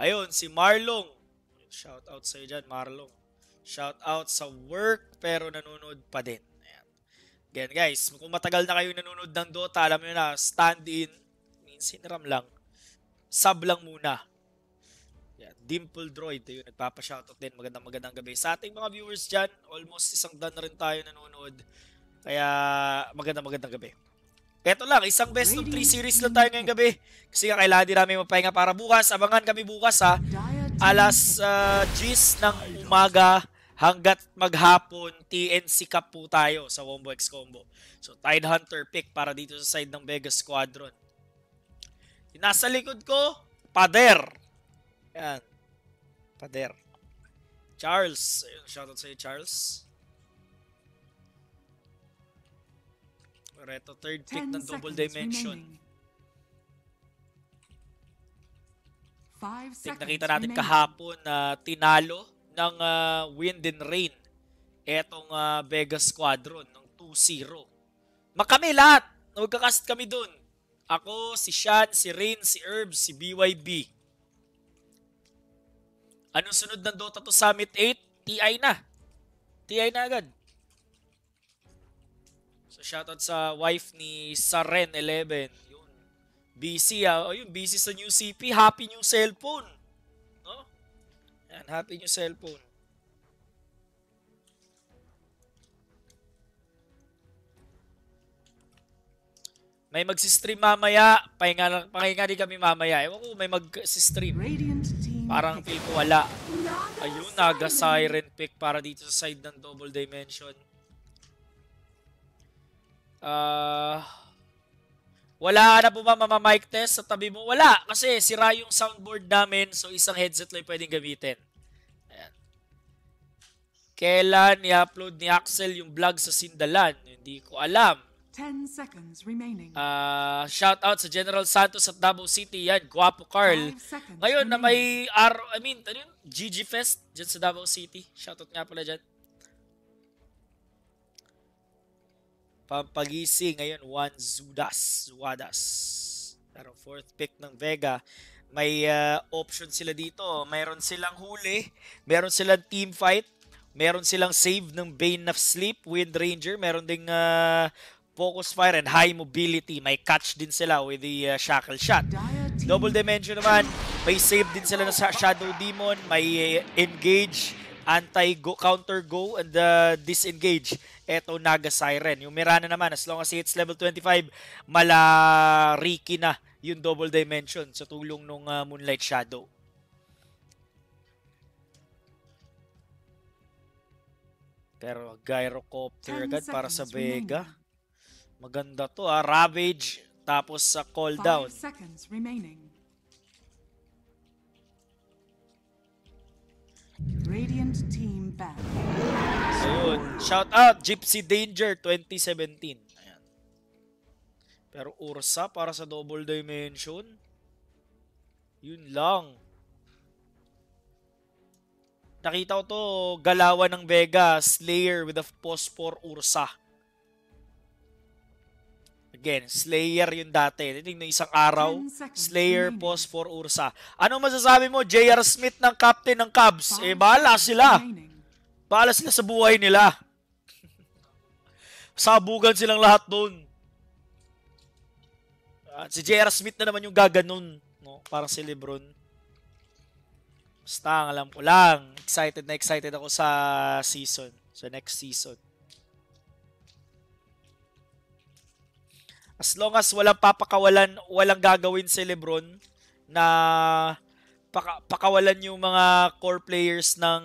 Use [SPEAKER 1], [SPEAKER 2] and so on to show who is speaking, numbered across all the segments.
[SPEAKER 1] Ayun, si Marlong. Shout out sa dyan, Marlong. Shout out sa work pero nanonood pa din. Ayan. Again guys, kung matagal na kayo nanonood ng Dota, alam niyo na, stand-in, means hinram lang. Sub lang muna. Yan. Dimple Droid, yun, nagpapa-shoutout din. Magandang magandang gabi. Sa ating mga viewers dyan, almost isang dan na rin tayo nanonood. Kaya magandang magandang gabi. Eto lang, isang best of 3 series lang tayo ngayong gabi. Kasi nga kailangan din namin mapahinga para bukas. Abangan kami bukas ha. Alas uh, G's ng umaga hanggat maghapon, TNC Cup po tayo sa Wombo X Combo. So, Tide Hunter pick para dito sa side ng Vegas Squadron. Nasa likod ko, Pader. Yan. Pader. Charles. Shoutout sa'yo, Charles. Reto, third pick ng double dimension. Pick nakita natin kahapon na tinalo ng uh, Wind and Rain etong uh, Vegas Squadron ng 2-0. Makami lahat. Nagkakast kami dun. Ako, si Sean, si Rain, si Herb, si BYB. Anong sunod ng Dota to Summit 8? TI na. TI na agad. So shoutout sa wife ni Saren 11. Yun. busy ah. Oh, yun, busy sa new CP. Happy new cellphone. No? Yan, happy new cellphone. May magsi-stream mamaya. Pahinga, pahinga din kami mamaya. Ewan ko, may mag-stream. Parang feel ko wala. Ayun, naga siren pick para dito sa side ng double dimension. Uh, wala na po ba mamamic test sa tabi mo? Wala, kasi sira yung soundboard namin. So, isang headset lang pwedeng gamitin. Ayan. Kailan i-upload ni Axel yung vlog sa Sindalan? Hindi ko alam. 10 seconds remaining. Uh, shout out sa General Santos at Davao City. Yan, Guapo Carl. Ngayon na may R, I mean, ano yun? GG Fest dyan sa Davao City. Shout out nga pala dyan. Pampagising ngayon, Juan Zudas. Zuadas. Pero fourth pick ng Vega. May uh, option sila dito. Meron silang huli. Meron silang team fight. Meron silang save ng Bane of Sleep, Wind Ranger. Meron ding uh, focus fire and high mobility. May catch din sila with the uh, shackle shot. Double dimension naman, may save din sila sa Shadow Demon, may uh, engage, anti-go, counter-go, and uh, disengage. Eto Naga Siren. Yung Mirana naman, as long as it's level 25, malariki na yung double dimension sa tulong ng uh, Moonlight Shadow. Pero gyrocopter agad para sa Vega. Remaining. Maganda to ah. Ravage, tapos sa call down. seconds remaining. Radiant team back. Ayun. Shout out, Gypsy Danger 2017. Ayan. Pero Ursa para sa double dimension. Yun lang. Nakita ko to, galawan ng Vega, Slayer with a phosphor Ursa. Again, Slayer yung dati. Tingnan isang araw, Slayer, Pos for Ursa. Ano masasabi mo, J.R. Smith ng captain ng Cubs? Eh, bahala sila. Bahala sila sa buhay nila. Sabugan silang lahat doon. At si J.R. Smith na naman yung gaganon. No? Parang si Lebron. Basta, alam ko lang. Excited na excited ako sa season. Sa next season. As long as walang papakawalan, walang gagawin si Lebron na paka, pakawalan yung mga core players ng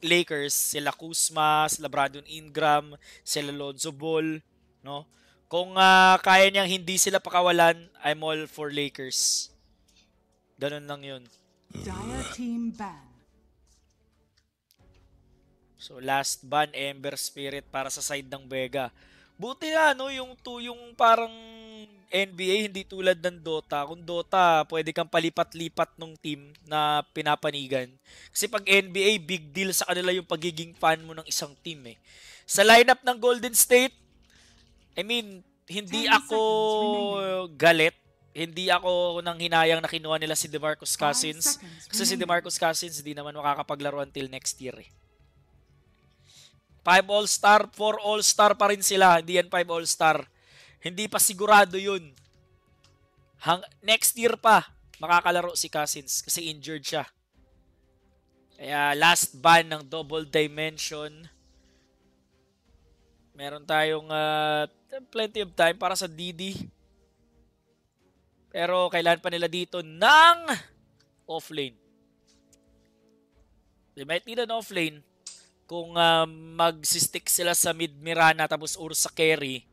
[SPEAKER 1] Lakers, sila Kuzma, sila Brandon Ingram, sila Lonzo Ball, no? Kung uh, kaya niyang hindi sila pakawalan, I'm all for Lakers. Ganun lang 'yun. Dire team ban. So last ban Ember Spirit para sa side ng Vega. Buti na no yung to yung parang NBA hindi tulad ng Dota. Kung Dota, pwede kang palipat-lipat ng team na pinapanigan. Kasi pag NBA, big deal sa kanila yung pagiging fan mo ng isang team eh. Sa lineup ng Golden State, I mean, hindi ako galit. hindi ako nang hinayang na kinuha nila si DeMarcus Cousins. Kasi si DeMarcus Cousins hindi naman makakapaglaro until next year eh. 5 All-Star, 4 All-Star pa rin sila. Hindi yan 5 All-Star. Hindi pa sigurado yun. Hang, next year pa, makakalaro si Cousins kasi injured siya. Kaya last ban ng double dimension. Meron tayong uh, plenty of time para sa DD. Pero kailan pa nila dito ng offlane. They might need an offlane kung uh, mag-stick sila sa mid Mirana tapos Ursa carry.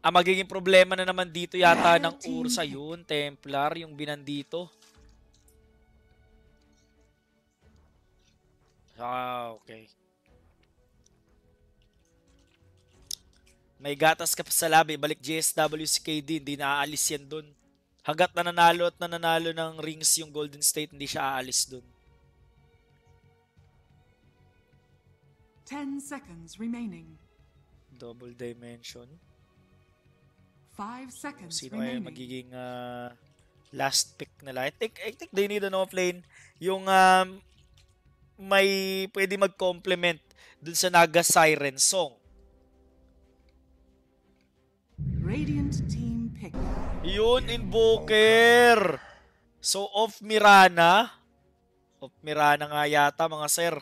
[SPEAKER 1] Ang magiging problema na naman dito yata ng Ursa yun, Templar, yung binandito. Ah, okay. May gatas ka pa sa labi, balik GSW si KD, hindi naaalis yan dun. Hanggat nananalo at nananalo ng rings yung Golden State, hindi siya aalis dun.
[SPEAKER 2] 10 seconds remaining.
[SPEAKER 1] Double dimension.
[SPEAKER 2] 5 seconds
[SPEAKER 1] Sino
[SPEAKER 2] remaining.
[SPEAKER 1] ay magiging uh, last pick nila? I think, I think they need an offlane. Yung um, may pwede mag-complement dun sa Naga Siren song.
[SPEAKER 2] Radiant team pick.
[SPEAKER 1] Yun, Invoker. So, off Mirana. Off Mirana nga yata, mga sir.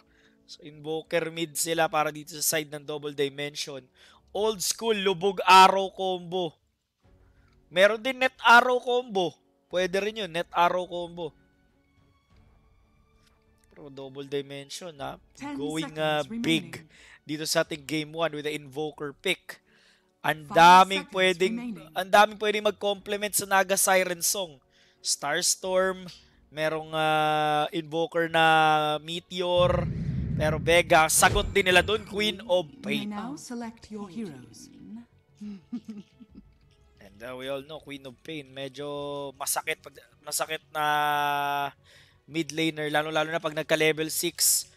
[SPEAKER 1] So, Invoker mid sila para dito sa side ng Double Dimension. Old school, lubog arrow combo. Meron din net arrow combo. Pwede rin yun, net arrow combo. Pero Double Dimension, ha? Going uh, big dito sa ating Game 1 with the Invoker pick. Ang daming pwedeng ang daming pwedeng mag-complement sa Naga Siren Song. Starstorm, merong uh, Invoker na Meteor, pero Vega, sagot din nila doon, Queen of Pain.
[SPEAKER 2] now select your heroes.
[SPEAKER 1] And uh, we all know, Queen of Pain, medyo masakit pag masakit na mid laner, lalo-lalo na pag nagka-level 6.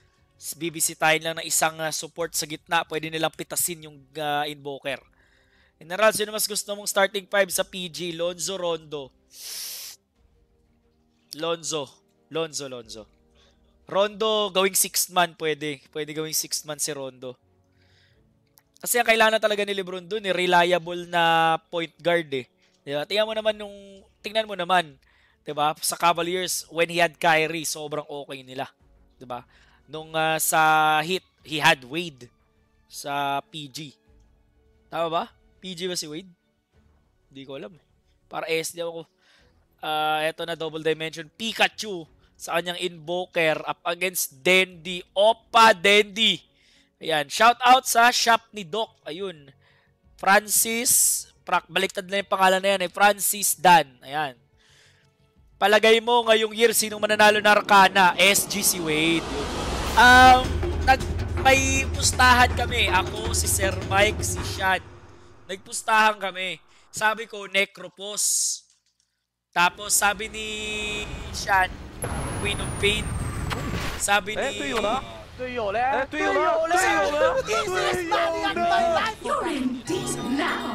[SPEAKER 1] Bibisitahin lang ng isang uh, support sa gitna, pwede nilang pitasin yung uh, Invoker. General, sino mas gusto mong starting 5 sa PG? Lonzo, Rondo. Lonzo. Lonzo, Lonzo. Rondo, gawing 6th man pwede. Pwede gawing 6th man si Rondo. Kasi ang kailangan talaga ni Lebron dun, eh, reliable na point guard eh. Diba? Tingnan mo naman nung, tingnan mo naman, diba? Sa Cavaliers, when he had Kyrie, sobrang okay nila. Diba? Nung uh, sa Heat, he had Wade sa PG. Tama ba? PG ba si Wade? Hindi ko alam. Para SD ako. Uh, eto na double dimension. Pikachu sa kanyang invoker up against Dendy. Opa Dendy. Ayan. Shout out sa shop ni Doc. Ayun. Francis. Prak, baliktad na yung pangalan na yan. Eh. Francis Dan. Ayan. Palagay mo ngayong year, sinong mananalo na Arcana? SG si Wade. Um, nag, may pustahan kami. Ako, si Sir Mike, si Shad nagpustahan kami. Sabi ko, Necropos. Tapos sabi ni Shan, Queen of Pain. Sabi eh,
[SPEAKER 3] ni... Eto yun ah! Tuyo eh, na! Tuyo na! Tuyo na! Tuyo na! You're in deep now!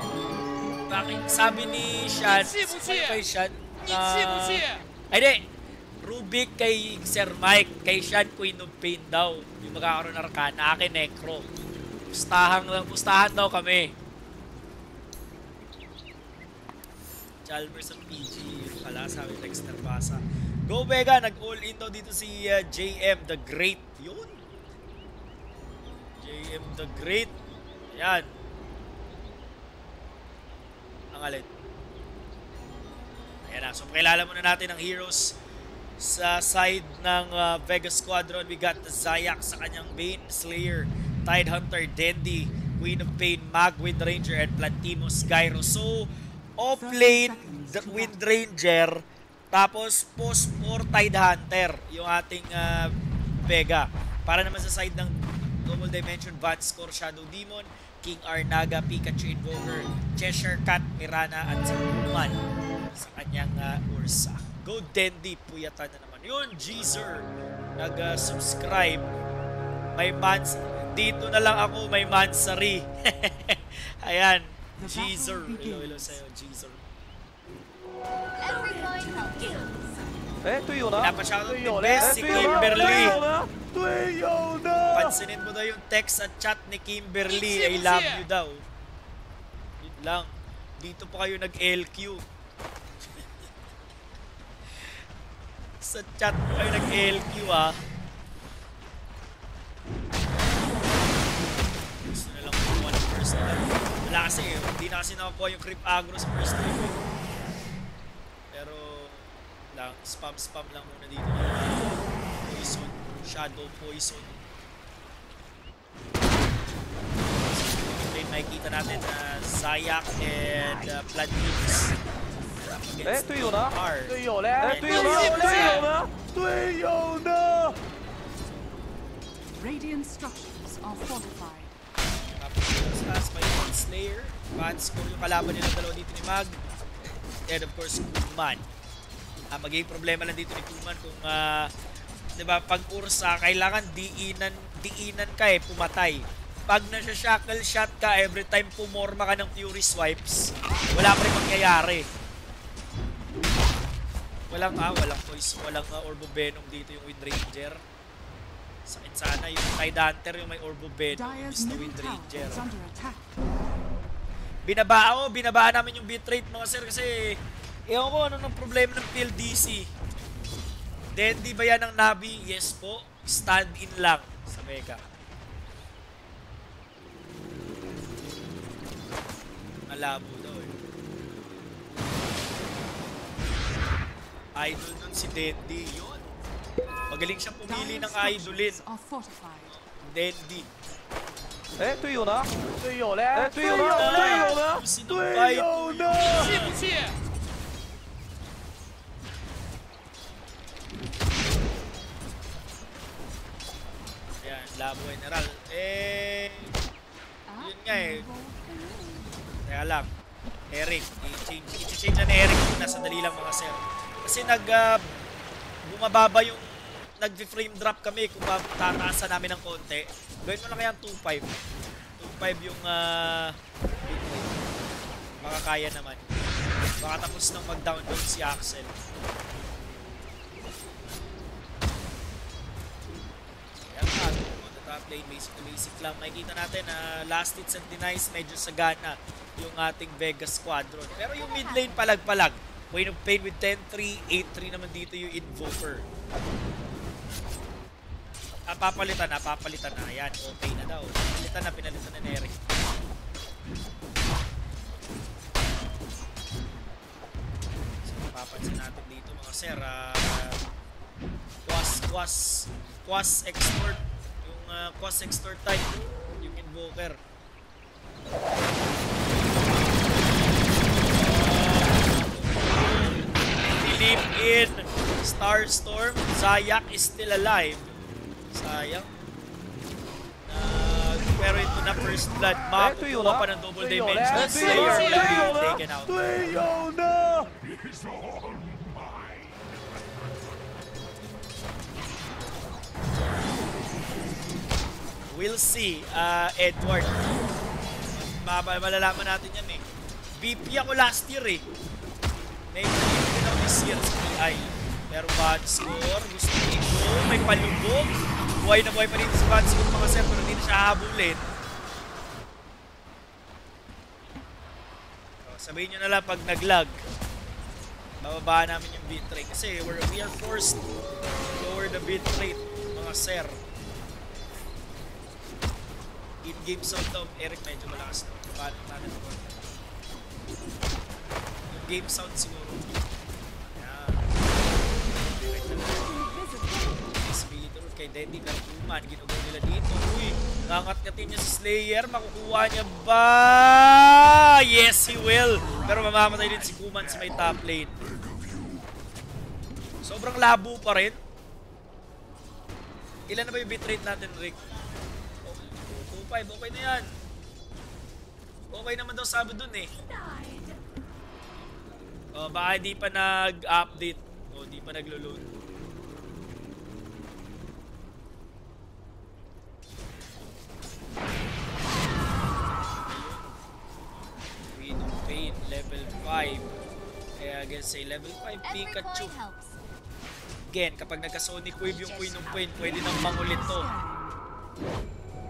[SPEAKER 1] Bakit sabi ni Shan, sabi kay Shan na... Ah, ay di! Rubik kay Sir Mike, kay Shan Queen of Pain daw. Yung magkakaroon ng Arcana. Akin Necro. Pustahan, pustahan daw kami. Chalmers at PG. Yung pala sabi, Dexter Basa. Go Vega, nag-all in daw dito si uh, JM the Great. Yun. JM the Great. Ayan. Ang alin. Ayan na. So, pakilala muna natin ang heroes sa side ng uh, Vega Squadron. We got Zayak sa kanyang Bane Slayer, Tidehunter, Dendy, Queen of Pain, Mag, Wind Ranger, and Plantimos Gyro. So, off-lane, the Wind Ranger, tapos post for Tidehunter, yung ating uh, Vega. Para naman sa side ng Double Dimension, Vance Core, Shadow Demon, King Arnaga, Pikachu Invoker, Cheshire Cat, Mirana, at si Puman sa kanyang uh, Ursa. Go Dendy, puyatan na naman. Yun, Jeezer, nag-subscribe. may mans, dito na lang ako, may mansari. Ayan, Jeezer. Hello, hello sa'yo, Jeezer.
[SPEAKER 3] Eh,
[SPEAKER 1] tuyo
[SPEAKER 3] na. Pinapasyado
[SPEAKER 1] ng
[SPEAKER 3] Timbes
[SPEAKER 1] si Kimberly.
[SPEAKER 3] Tuyo na!
[SPEAKER 1] Pansinin mo na yung text at chat ni Kimberly. I love you daw. Yun lang. Dito pa kayo nag-LQ. Sa chat mo kayo nag-LQ ah. Gusto na lang kumuha ng first time. Wala kasi, hindi na kasi nakakuha yung creep agro sa first time eh. Pero lang, spam-spam lang muna dito. Poison. Shadow poison. Then makikita natin na Zayak and uh, Plantics.
[SPEAKER 3] 哎，队友呢？
[SPEAKER 1] R.
[SPEAKER 3] 队友嘞？哎，队友呢？队友呢？队友呢？
[SPEAKER 2] Radiant structures are fortified.
[SPEAKER 1] Tapos yung taas pa yung Slayer. Bad score yung kalaban nila dalawa dito ni Mag. And of course, Kuman. Ah, magiging problema lang dito ni Kuman kung ah, 'di ba, pag ursa kailangan diinan diinan ka eh, pumatay. Pag nasa shackle shot ka every time pumorma ka ng Fury swipes, wala pa rin mangyayari. Walang ah, walang voice, walang uh, Orbo Venom dito yung Wind Ranger. Sakit sana yung Tide Hunter yung may Orbo Venom, is the Wind Ranger. Binaba ako, binaba namin yung bitrate mga sir kasi ewan ko ano ng problema ng PLDC. Then di ba yan ang Navi? Yes po. Stand in lang sa Mega. Malabo daw eh. Idol nun si Dendy. Yun. Magaling siya pumili
[SPEAKER 2] Dire
[SPEAKER 1] ng idolin.
[SPEAKER 2] structures are fortified.
[SPEAKER 1] Dendy.
[SPEAKER 3] 哎，队友呢？队友嘞？哎，队友呢？队友呢？队友呢？
[SPEAKER 4] 气不气？
[SPEAKER 1] Labo General. Eh, yun nga eh. Kaya lang, Eric, i-change, i-change na ni Eric yung nasa dali lang mga sir. Kasi nag, ah, bumababa yung, nag-frame drop kami kung tataasan namin ng konti. Gawin mo na kaya 2.5. 2.5 yung, ah, bitrate. Makakaya naman. Baka tapos nang mag-download si Axel. Ayan lane, basic to basic lang. Makikita natin na last hits and denies, medyo sagana yung ating Vegas Squadron. Pero yung mid lane palag-palag. Queen of Pain with 10-3, 8-3 naman dito yung Invoker. Ah, papalitan na, papalitan na. Ayan, okay na daw. Pinalitan na, pinalitan na ni Eric. So, mapapansin natin dito mga sir, ah, Quas, Quas, Quas Extort, yung uh, Quas Extort type, yung Invoker. Philip in Starstorm, Zayak is still alive. Sayang. Uh, pero ito na first blood.
[SPEAKER 3] tuyo
[SPEAKER 1] Makakuha
[SPEAKER 3] na.
[SPEAKER 1] pa ng double
[SPEAKER 3] Tuyo na.
[SPEAKER 1] dimension.
[SPEAKER 3] Tuyo
[SPEAKER 1] Slayer
[SPEAKER 3] na.
[SPEAKER 1] will
[SPEAKER 3] Tuyo
[SPEAKER 1] be
[SPEAKER 3] na.
[SPEAKER 1] taken out.
[SPEAKER 3] 队友
[SPEAKER 1] We'll see, uh, Edward. Maba, malalaman natin yan eh. VP ako last year eh. Maybe din ako this year sa PI. Pero bad score, gusto ko may palubog. Buhay na buhay pa rin si bad score mga sir, pero hindi na siya habulin. So, sabihin nyo na lang pag nag-lag, bababa namin yung bitrate. Kasi we're, we are forced to lower the bitrate, mga sir in-game sound daw, Eric medyo malakas na. Paano natin ito? Yung game sound siguro. Ayan. Direct na lang. Visibility roll kay Dendy, pero Kuman, ginagawa nila dito. Uy, nangangat-ngatin niya si Slayer, makukuha niya ba? Yes, he will! Pero mamamatay din si Kuman sa may top lane. Sobrang labo pa rin. Ilan na ba yung bitrate natin, Rick? 2.5, okay na yan. Okay naman daw sabi dun eh. Oh, baka di pa nag-update. O, di pa naglo-load. Queen of Pain, level 5. Kaya against a level 5
[SPEAKER 5] Every
[SPEAKER 1] Pikachu. Again, kapag nagka-Sonic Wave yung Queen of Pain, pwede nang mangulit to.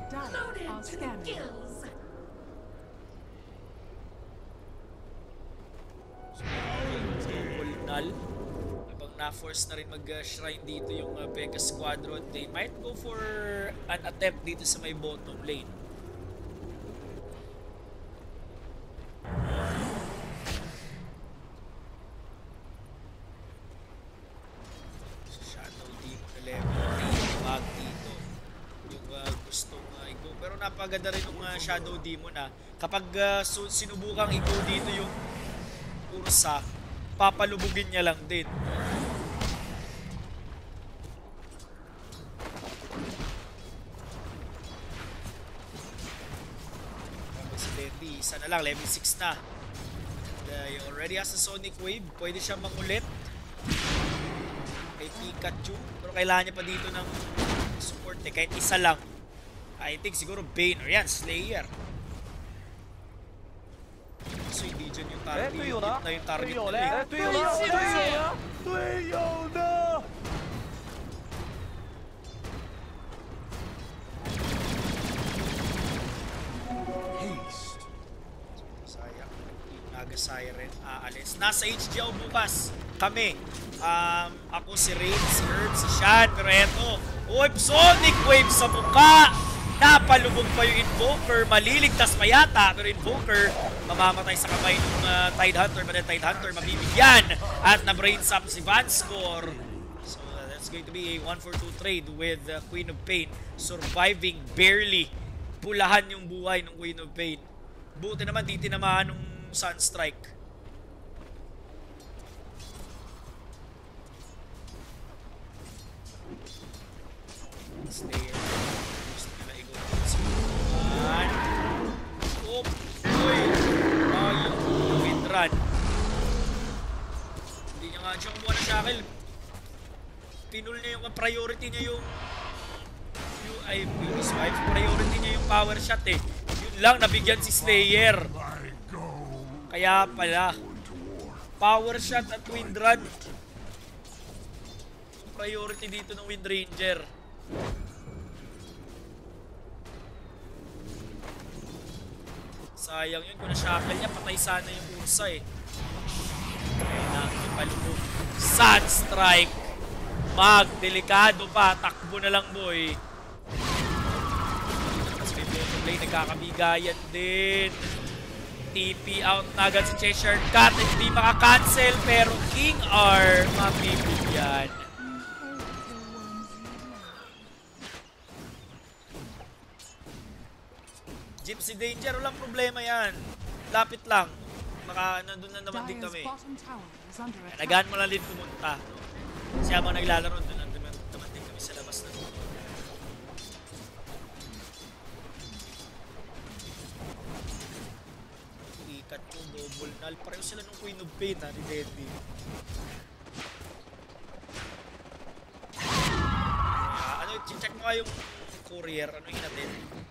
[SPEAKER 2] Dire are scanning.
[SPEAKER 1] Null. Habang na-force na rin mag-shrine dito yung uh, Pekka Squadron, they might go for an attempt dito sa may bottom lane. Shadow Demon na kapag uh, su- sinubukang i-go dito yung Ursa, papalubugin niya lang din. Lendy, isa na lang, level 6 na. And, uh, he already has a Sonic Wave, pwede siya mangulit kay Pikachu. Pero kailangan niya pa dito ng support eh, kahit isa lang. I think siguro Bane or yan, Slayer. Kaso hindi dyan yung target. Yun na
[SPEAKER 3] yung target
[SPEAKER 1] nila eh.
[SPEAKER 3] Tuyo na! Tuyo na! Ah. Haste.
[SPEAKER 1] Sayang. Naga Siren aalis. Nasa HGL bukas kami. Um, ako si Rain, si Herb, si Shan. Pero eto, Oops, Sonic Wave sa mukha! Napalubog pa yung Invoker. Maliligtas pa yata. Pero Invoker, mamamatay sa kamay ng uh, Tide Hunter. But then Tide Hunter, mabibigyan. At na-brains up si Vanscore. So uh, that's going to be a 1-4-2 trade with uh, Queen of Pain surviving barely. Pulahan yung buhay ng Queen of Pain. Buti naman di tinamaan ng Sunstrike. I-go sa buwan. Oop! Uy! Ay! Windrun. Hindi niya nga siya kumuha ng shackle. Pinul niya yung priority niya yung yung ay yung swipe priority niya yung power shot eh. Yun lang nabigyan si Slayer. Kaya pala power shot at wind run. Priority dito ng Wind Ranger. Sayang yun kung na-shackle niya patay sana yung Ursa eh. Kaya na palubog. Sunstrike. Mag, delikado pa. Takbo na lang boy. Tapos may lane, nagkakabigayan din. TP out na agad si Cheshire Cat. Hindi maka-cancel pero King R mabibigyan. Gypsy Danger, walang problema yan. Lapit lang. Baka nandun na naman din kami. Nagaan mo lang din pumunta. Kasi habang naglalaro, doon nandun naman din kami sa labas na Pikachu, double null. Pareho sila nung Queen of Pain ha, ni Deadly. Ah, ano, check mo nga yung courier. Ano yung natin?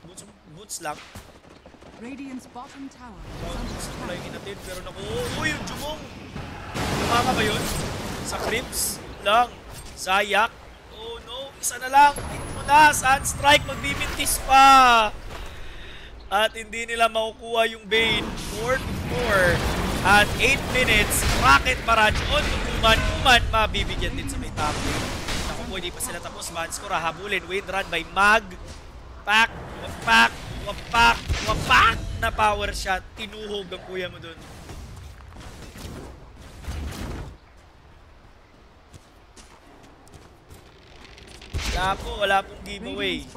[SPEAKER 1] Boots, boots lang.
[SPEAKER 2] Radiant's bottom tower
[SPEAKER 1] Oh, gusto ko lang inatid pero naku, uy, yung jumong! Tumama ba yun? Sa Crips? Lang. Zayak? Oh no, isa na lang. Hit mo na, Sunstrike, magbimintis pa. At hindi nila makukuha yung Bane. 4 to 4. At 8 minutes, Rocket Barrage on to Kuman. Kuman, mabibigyan din sa may top lane. Naku po, hindi pa sila tapos. Manscore, habulin. Wind run by Mag. Pak, wapak, wapak, wapak na power shot. Tinuhog ang kuya mo dun. Wala po, wala pong giveaway.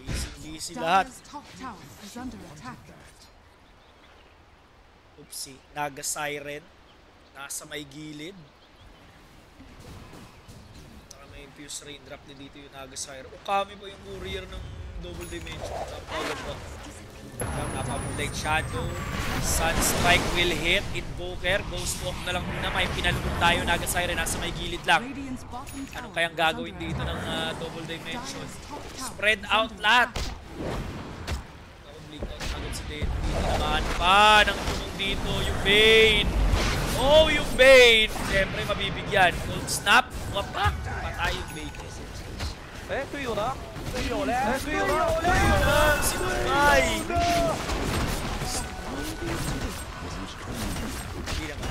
[SPEAKER 1] Busy-busy lahat. Oopsie. Naga Siren. Nasa may gilid. Saka may Infuse Raindrop din dito yung Naga Siren. O kami pa yung courier ng double damage of all of them. Tapap like Shadow. Sun Strike will hit. Invoker. Ghost Walk na lang muna. May pinalunod tayo. Nagasire. Nasa may gilid lang. Ano kayang gagawin dito ng uh, double dimension? Spread out lahat. Nakablik out agad si Dave. Dito naman pa. Nang tulong dito. Yung Bane. Oh, yung Bane. Siyempre, mabibigyan. Cold Snap. Wapak. Patay yung Bane.
[SPEAKER 3] Eh, tuyo na. 队友嘞？哎，队友呢？队友呢？
[SPEAKER 1] Ah, si Dubai. Hindi naman.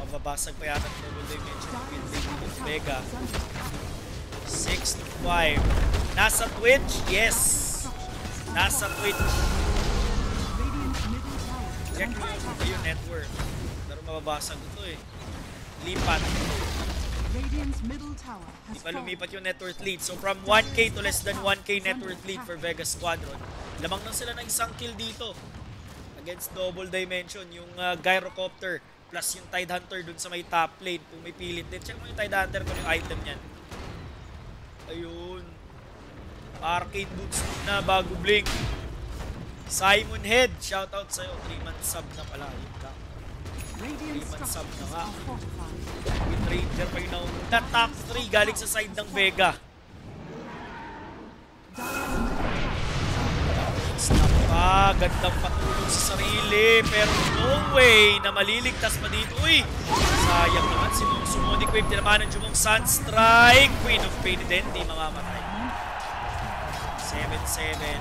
[SPEAKER 1] Mababasag pa yata ng double dimension ng building dito sa Vega. 6 to 5. Nasa Twitch? Yes. Nasa Twitch.
[SPEAKER 2] Radiant's middle tower is
[SPEAKER 1] Check
[SPEAKER 2] under
[SPEAKER 1] mo yung,
[SPEAKER 2] attack.
[SPEAKER 1] yung network. Pero mababasag ito eh. Lipat.
[SPEAKER 2] Radiant's middle tower
[SPEAKER 1] Di pa lumipat yung net worth lead. So from 1k to less than 1k net worth lead for Vega Squadron. Lamang lang sila ng isang kill dito. Against double dimension. Yung uh, Gyrocopter plus yung Tide Hunter dun sa may top lane. Kung may pilit din. Check mo yung Tide Hunter kung yung item niyan. Ayun. Arcade boots na bago blink. Simon Head, shoutout sa'yo. 3 month sub na pala. Yun ka.
[SPEAKER 2] Radiant
[SPEAKER 1] sub na nga. With Ranger pa yung nauna. Top 3 galing sa side ng Vega. Stop pa. Gandang patulog sa sarili. Pero no way na maliligtas pa dito. Uy! Sayang naman si Mong Sumonic Wave. Tinamaan ng Jumong Sunstrike. Queen of Pain din. Di mamamatay. 7-7.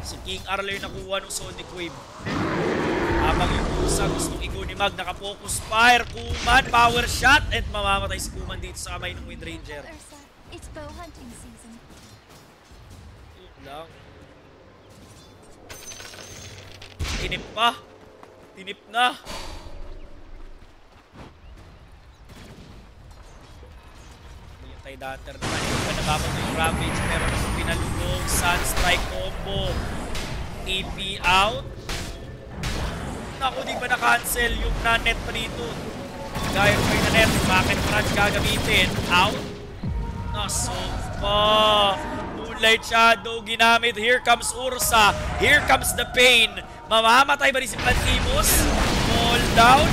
[SPEAKER 1] Si King yung nakuha ng Sonic Wave. Habang yung igo ni Mag, nakafocus fire, Kuman, power shot, and mamamatay si Kuman dito sa kamay ng Wind Ranger.
[SPEAKER 5] Ursa, it's bow hunting season.
[SPEAKER 1] Yun lang. Tinip pa. Tinip na. Tide Hunter naman. Yung pa yung Ravage. Pero pinalugong, Sunstrike combo. TP out. Naku, di ba na-cancel yung na-net pa dito? Gaya ko na-net. Bakit crunch gagamitin? Out. Naso pa. Moonlight Shadow ginamit. Here comes Ursa. Here comes the pain. Mamamatay ba rin si Plantimos? Fall down.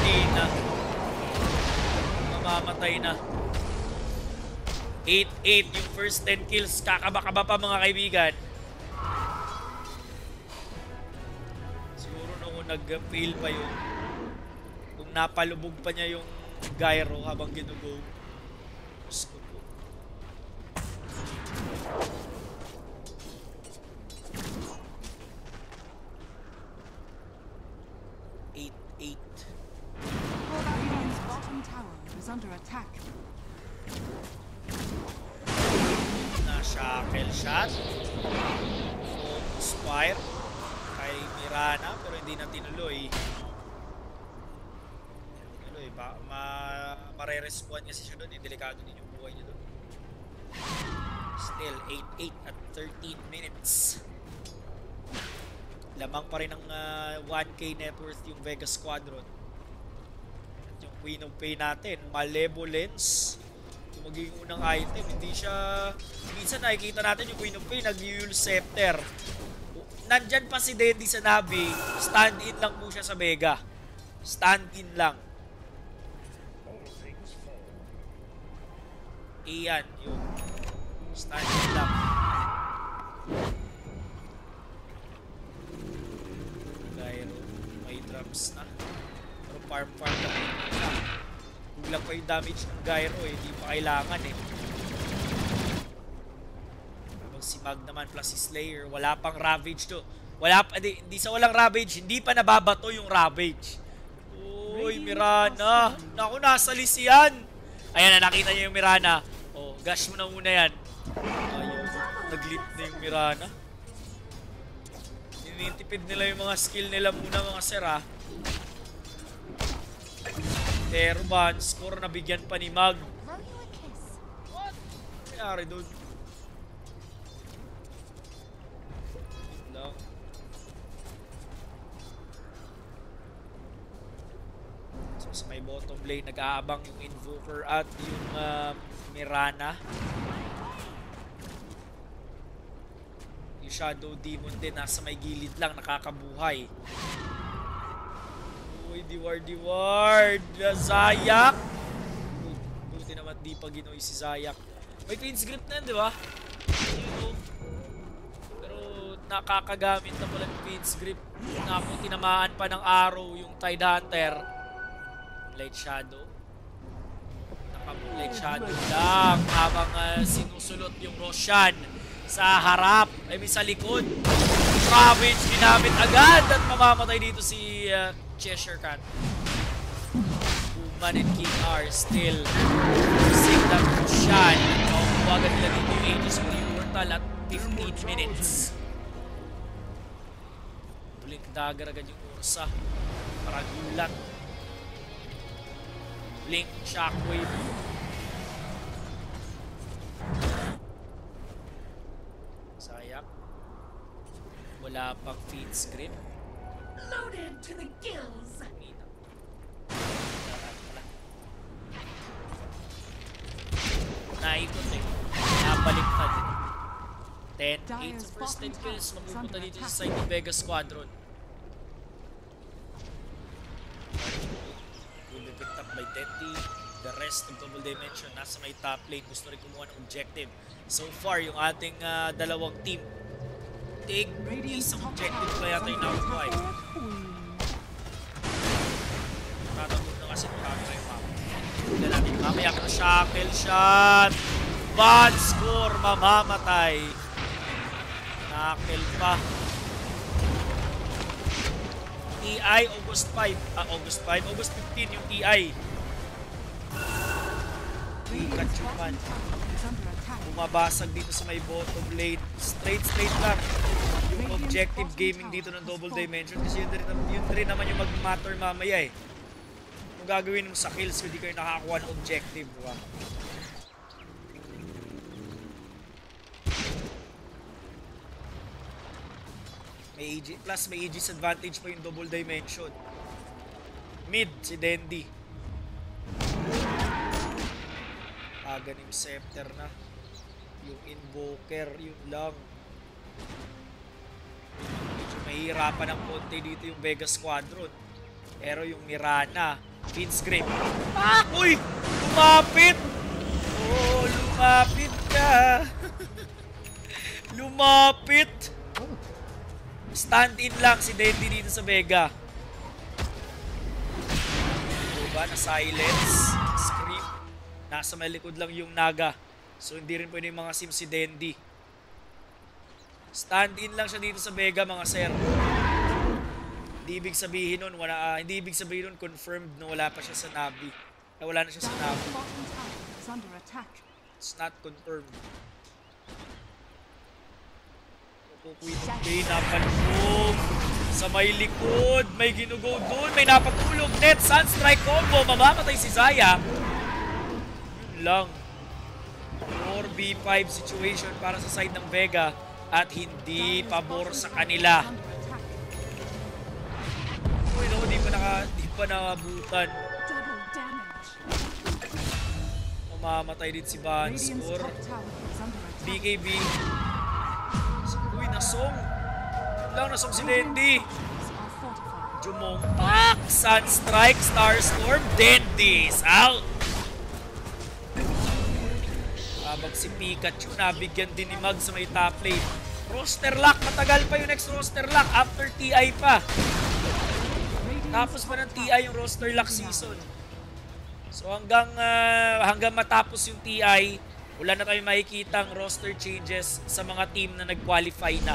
[SPEAKER 1] Hindi na. Mamamatay na. 8-8 yung first 10 kills. Kakaba-kaba pa mga kaibigan. Nag-fail pa yun. Kung napalubog pa niya yung gyro habang ginugo. 1k net worth yung Vega Squadron. At yung Queen of Pain natin, Malevolence yung magiging unang item, hindi siya... Minsan nakikita natin yung Queen of Pain, nag-Yule Scepter. Nandyan pa si Dendi sa Navi, stand-in lang po siya sa Vega. Stand-in lang. Iyan, yun. Stand-in lang. Gyro, drums na. Pero farm-farm lang. Kulang pa yung damage ng Gyro eh. Hindi pa kailangan eh. Habang si Mag naman plus si Slayer, wala pang Ravage to. Wala pa, di, di sa walang Ravage, hindi pa nababato yung Ravage. Uy, Mirana. Naku, nasa list yan. Ayan na, nakita niyo yung Mirana. Oh, gash mo na muna yan. Ayun, nag-lit na yung Mirana. Ninitipid nila yung mga skill nila muna mga sir ah. Terban, score na bigyan pa ni Mag. What? Nangyari doon? Lang. So sa may bottom lane, nag-aabang yung Invoker at yung um, Mirana. Yung Shadow Demon din, nasa may gilid lang, nakakabuhay. Uy, diwar, diwar. Zayak. Buti naman di pa ginoy si Zayak. May Queen's Grip na yun, di ba? Pero nakakagamit na pala ng Vince Grip. Naku, tinamaan pa ng arrow yung Tide Hunter. Light Shadow. Naka-Light Shadow lang habang ah, sinusulot yung Roshan sa harap. I mean, sa likod. Ravage ginamit agad at mamamatay dito si ah, Cheshire Cat. Uman and King R still using that Roshan. Nakukuwagan nila dito yung Aegis the Immortal at 15 minutes. Blink dagger agad yung Ursa. Para gulat. Blink Shockwave. Sayang. Wala pang feed script.
[SPEAKER 2] Loaded to the gills.
[SPEAKER 1] Mina. Naikot eh. Nabaliktad eh. 10, 8 sa first 10 kills. Mapupunta dito sa side ng Vega Squadron. Will be picked up by Dendi. The rest of Double Dimension nasa may top lane. Gusto rin kumuha ng objective. So far, yung ating ah, dalawang team. Take isang objective pa yata yung nakukuha eh. Tatagod na kasi camera yung map. Tignan natin. Mamaya ka na shackle shot. Bad score. Mamamatay. Knuckle pa. TI August 5. Ah, August 5. August 15 yung TI. Pikachu man.
[SPEAKER 2] Is under attack.
[SPEAKER 1] Bumabasag dito sa may bottom lane. Straight, straight lang. Objective gaming dito ng Double Dimension kasi yun rin, yun rin naman yung mag-matter mamaya eh. Kung gagawin mo sa kills, hindi kayo nakakuha ng objective. Diba? May AG, plus may Aegis advantage pa yung Double Dimension. Mid, si Dendi. Aga yung scepter na. Yung invoker, yun lang. Medyo mahihirapan ng konti dito yung Vega Squadron. Pero yung Mirana, Vince Grip. Ah! Uy! Lumapit! Oh, lumapit ka! lumapit! Stand in lang si Dendi dito sa Vega. Diba? Na silence. Scream. Nasa may likod lang yung Naga. So hindi rin pwede yung mga sim si Dendi. Stand in lang siya dito sa Vega mga sir. Hindi ibig sabihin nun, wala, ah, hindi ibig sabihin nun confirmed na wala pa siya sa Navi. Na wala na siya sa Navi. It's not confirmed. Kukuit Day napanong sa may likod. May ginugo doon. May napatulog. Net Sunstrike combo. Mamamatay si Zaya. Yun lang. 4v5 situation para sa side ng Vega at hindi pabor sa kanila. Uy, no, di pa naka, di pa nakabutan. Mamamatay din si Banscore. BKB. Uy, nasong. Lang, nasong si Dendi.
[SPEAKER 2] These are fortified.
[SPEAKER 1] Jumong Pak! Sunstrike, Starstorm, Dendi's out! Habang si Pikachu, nabigyan din ni Mag sa may top lane. Roster lock, matagal pa yung next roster lock after TI pa. Tapos pa ng TI yung roster lock season. So hanggang ah, hanggang matapos yung TI, wala na tayong makikita ang roster changes sa mga team na nag-qualify na.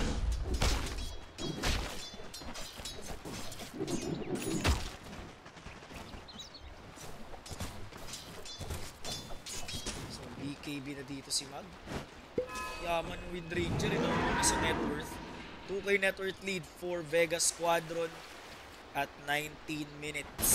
[SPEAKER 1] So, BKB na dito si Mag. Yaman ng Wind Ranger, ito ang sa net worth. 2k net worth lead for Vega Squadron at 19 minutes.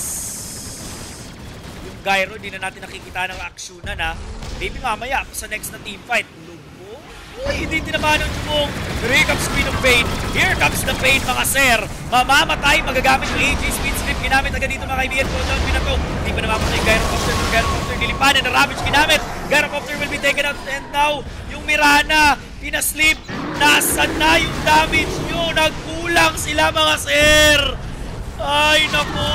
[SPEAKER 1] Yung Gyro, di na natin nakikita ng aksyonan ha. Maybe mamaya sa next na team fight. Lubo. Uy, hindi tinamaan ng Jumong. Pero here comes Queen of Pain. Here comes the Pain mga sir. Mamamatay, magagamit yung AJ speed strip. Ginamit agad dito mga kaibigan ko. Down pinato. Hindi pa namamatay yung Gyrocopter. Yung Gyrocopter nilipanan. Na Ravage ginamit. Gyrocopter will be taken out. And now, yung Mirana, pinaslip. Nasaan na yung damage nyo? Nagkulang sila mga sir. Ay, naku.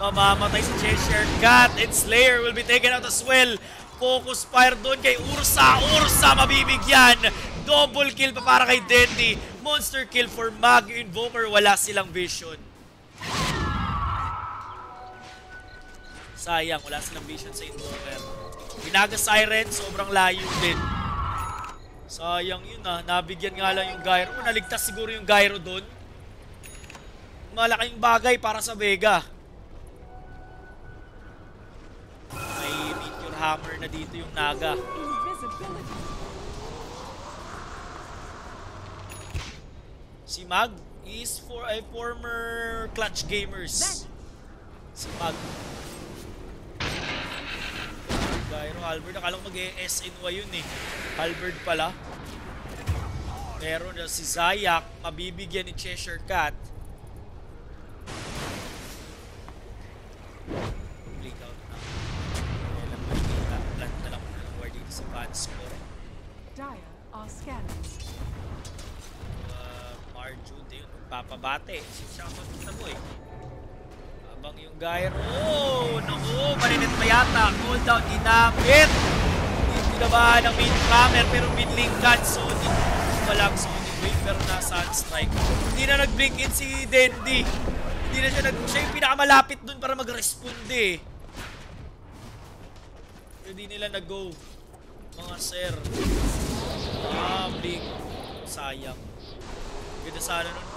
[SPEAKER 1] Mamamatay si Cheshire Cat and Slayer will be taken out as well. Focus fire doon kay Ursa. Ursa mabibigyan. Double kill pa para kay Dendy. Monster kill for Mag Invoker. Wala silang vision. Sayang, wala silang vision sa Invoker. Ginaga Siren, sobrang layo din. Sayang yun ah. Nabigyan nga lang yung Gyro. Naligtas siguro yung Gyro doon. Malaking bagay para sa Vega. May Meteor Hammer na dito yung Naga. Si Mag is for a former Clutch Gamers. Si Mag. Gyro Halberd. Akala ko mag-SNY yun eh. Halberd pala. Meron na si Zayak. Mabibigyan ni Cheshire Cat. Blink out na. Kaya lang makikita. Plant na lang ng ward dito sa bad score.
[SPEAKER 2] Dire are scanning.
[SPEAKER 1] uh, Marjude yun, papabate. Siya ang makita mo eh. Habang yung Gyro, oh, naku, yata. Hold down, ginamit. Hindi tinabahan ng mid hammer pero mid link gun. So, pa lang so wave pero nasa strike. Hindi na nag-blink in si Dendy. Hindi na siya nag... Siya yung pinakamalapit dun para mag-responde eh. Hindi nila nag-go. Mga sir. Ah, blink. Sayang. Ganda sana nun.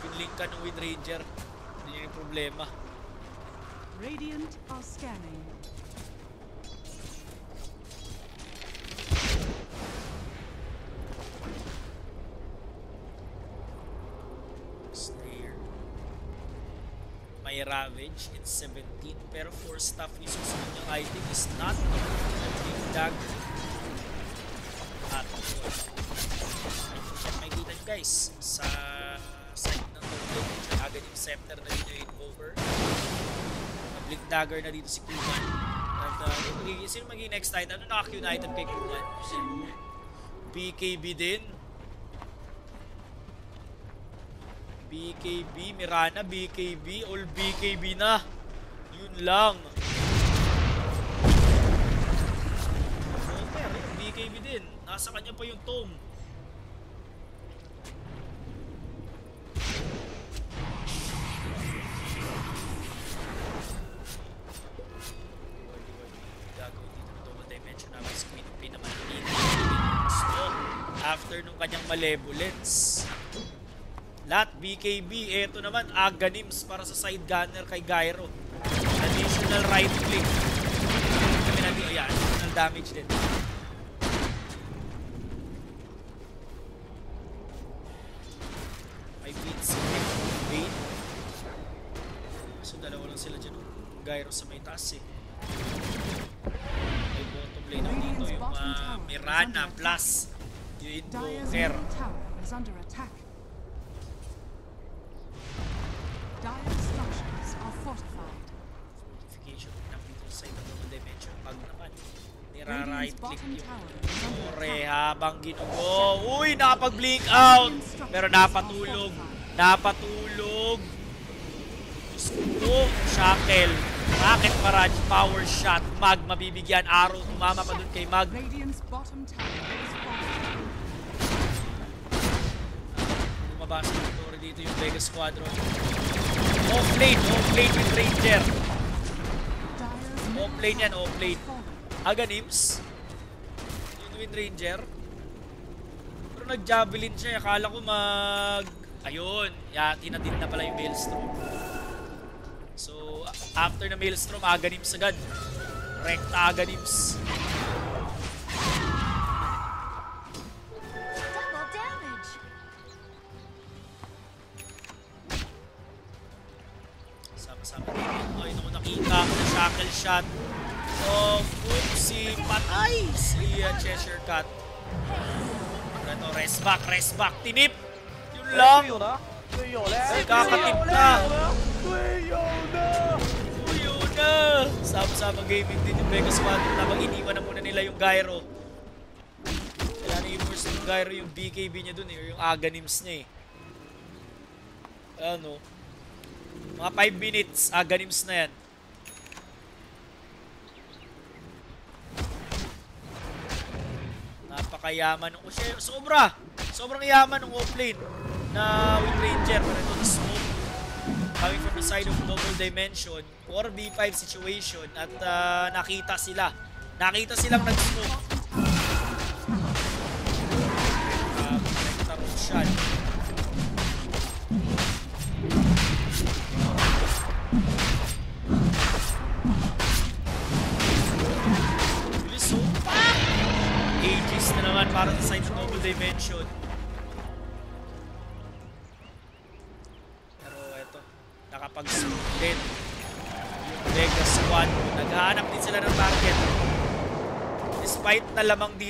[SPEAKER 1] Pinlink ka ng Wind Ranger. Hindi yun yung problema.
[SPEAKER 2] Radiant are scanning.
[SPEAKER 1] Slayer. May Ravage in 17. Pero for stuff yung susunod niyang item is not Big Dagger. At Siya may kita guys sa side ng. Siya agad yung scepter na dito yung over. Blink Dagger na dito si Kuman. At uh, yung magiging, sino magiging next item? Ano naka-Q na item kay Kuman? BKB din. BKB, Mirana, BKB, all BKB na. Yun lang. Super, yun, BKB din. Nasa kanya pa yung tome. After nung kanyang malevolence. Lahat BKB, eto naman Aganims para sa side gunner kay Gyro. Additional right click. Kami natin, ayan, additional damage din. May beat si Bane. So dalawa lang sila dyan. oh. Gyro sa may taas eh. May bottom lane dito yung uh, Mirana plus
[SPEAKER 2] tower is under attack. Dire structures are fortified.
[SPEAKER 1] notification ng dito sa ibang dimension. Pag naman, nira-right click yung Ore habang ginugo. Uy, nakapag-blink out! Pero napatulog. Napatulog. Ko, Shackle. Rocket Barrage, Power Shot. Mag, mabibigyan. Arrow, tumama pa dun kay Mag.
[SPEAKER 2] Radiant's bottom tower
[SPEAKER 1] Lumabas ng story dito yung Vega Squadron. Off lane, off lane with Ranger.
[SPEAKER 2] Dire's
[SPEAKER 1] Off
[SPEAKER 2] middle
[SPEAKER 1] lane yan,
[SPEAKER 2] tower
[SPEAKER 1] off
[SPEAKER 2] is
[SPEAKER 1] lane.
[SPEAKER 2] falling.
[SPEAKER 1] Aganims. Yung Wind Ranger. Pero nag-javelin siya. Akala ko mag... Ayun. Ya, tinatin na pala yung Maelstrom. So, after na Maelstrom, Aganims agad. Rekta Aganims.
[SPEAKER 5] Double
[SPEAKER 1] Sabi ko, ay, nung nakita na shackle shot. So, boom, si Patay, si uh, Cheshire Cat. Ito, rest back, rest back, tinip. Yun lang. Kakatip na.
[SPEAKER 3] Tuyo na.
[SPEAKER 1] Tuyo na. Sama-sama gaming din yung Vegas 1. Tabang iniwan na muna nila yung gyro. Kailangan i-force yung gyro yung BKB niya dun eh, yung aganims niya eh. Ano? Mga 5 minutes, Aganims na yan. Napak napakayaman ng Ushe. Sobra! Sobrang yaman ng offlane na Wind Ranger. Pero ito, the smoke coming from the side of Double Dimension. 4v5 situation at ah, nakita sila. Nakita silang nag-smoke.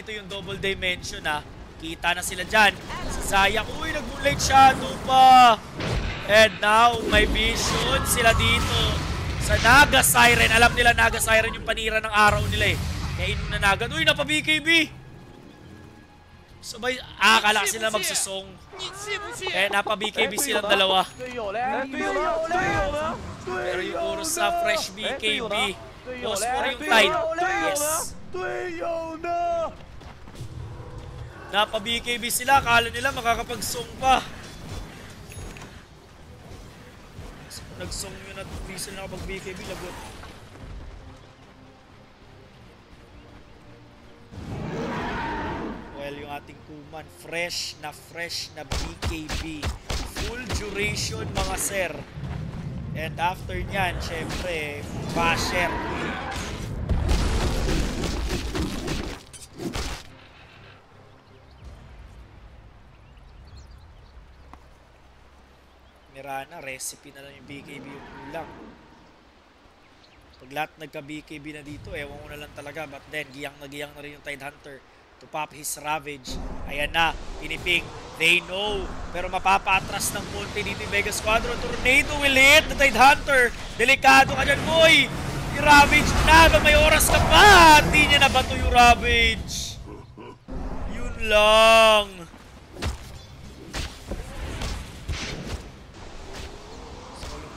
[SPEAKER 1] dito yung double dimension ha. Kita na sila dyan. Sa Zaya, uy, nag-moonlight shadow pa. And now, may vision sila dito. Sa Naga Siren. Alam nila Naga Siren yung panira ng araw nila eh. Kaya inuna na agad. Uy, napa-BKB! So may akala ah, sila magsusong. Eh napa BKB silang dalawa. Pero yung Oro sa fresh BKB.
[SPEAKER 3] Post
[SPEAKER 1] for
[SPEAKER 3] yung
[SPEAKER 1] tide. Yes. Napa-BKB sila. Akala nila makakapag-song pa. Nag-song yun at diesel na kapag BKB. Lagot. Well, yung ating kuman. Fresh na fresh na BKB. Full duration mga sir. And after nyan, syempre, basher. Basher. Mirana, recipe na lang yung BKB yung kulang. Pag lahat nagka-BKB na dito, ewan ko na lang talaga. But then, giyang na giyang na rin yung Tide Hunter to pop his Ravage. Ayan na, piniping. They know. Pero mapapa-atras ng konti dito yung Vega Squadron. Tornado will hit the Tide Hunter. Delikado ka dyan, boy. Yung Ravage na, ba may oras ka pa. Hindi niya nabato yung Ravage. Yun lang.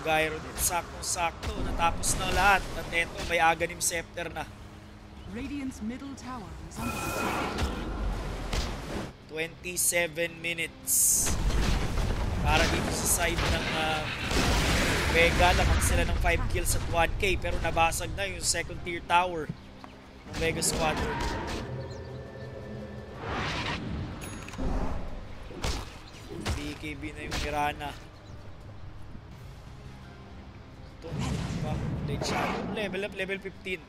[SPEAKER 1] Gyro din, sakto-sakto, natapos na lahat. At eto, may Aghanim Scepter na.
[SPEAKER 2] Radiant's middle tower is under attack.
[SPEAKER 1] 27 minutes. Para dito sa side ng ah, Vega, lamang sila ng 5 kills at 1k. Pero nabasag na yung second tier tower ng Vega Squadron. BKB na yung Mirana. Ito, diba? Dead Shadow. Level up, level 15.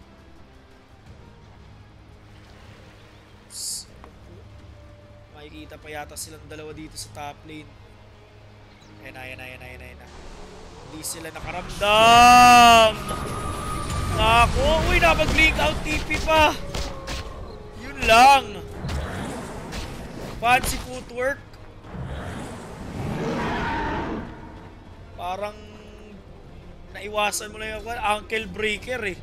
[SPEAKER 1] S- Makikita pa yata silang dalawa dito sa top lane. Ayan na, ayan na, ayan na, ayan na, ayan na. Hindi sila nakaramdam! Nako, uy, napag-link out TP pa! Yun lang! Fancy footwork. Parang naiwasan mo na yung ankle breaker eh.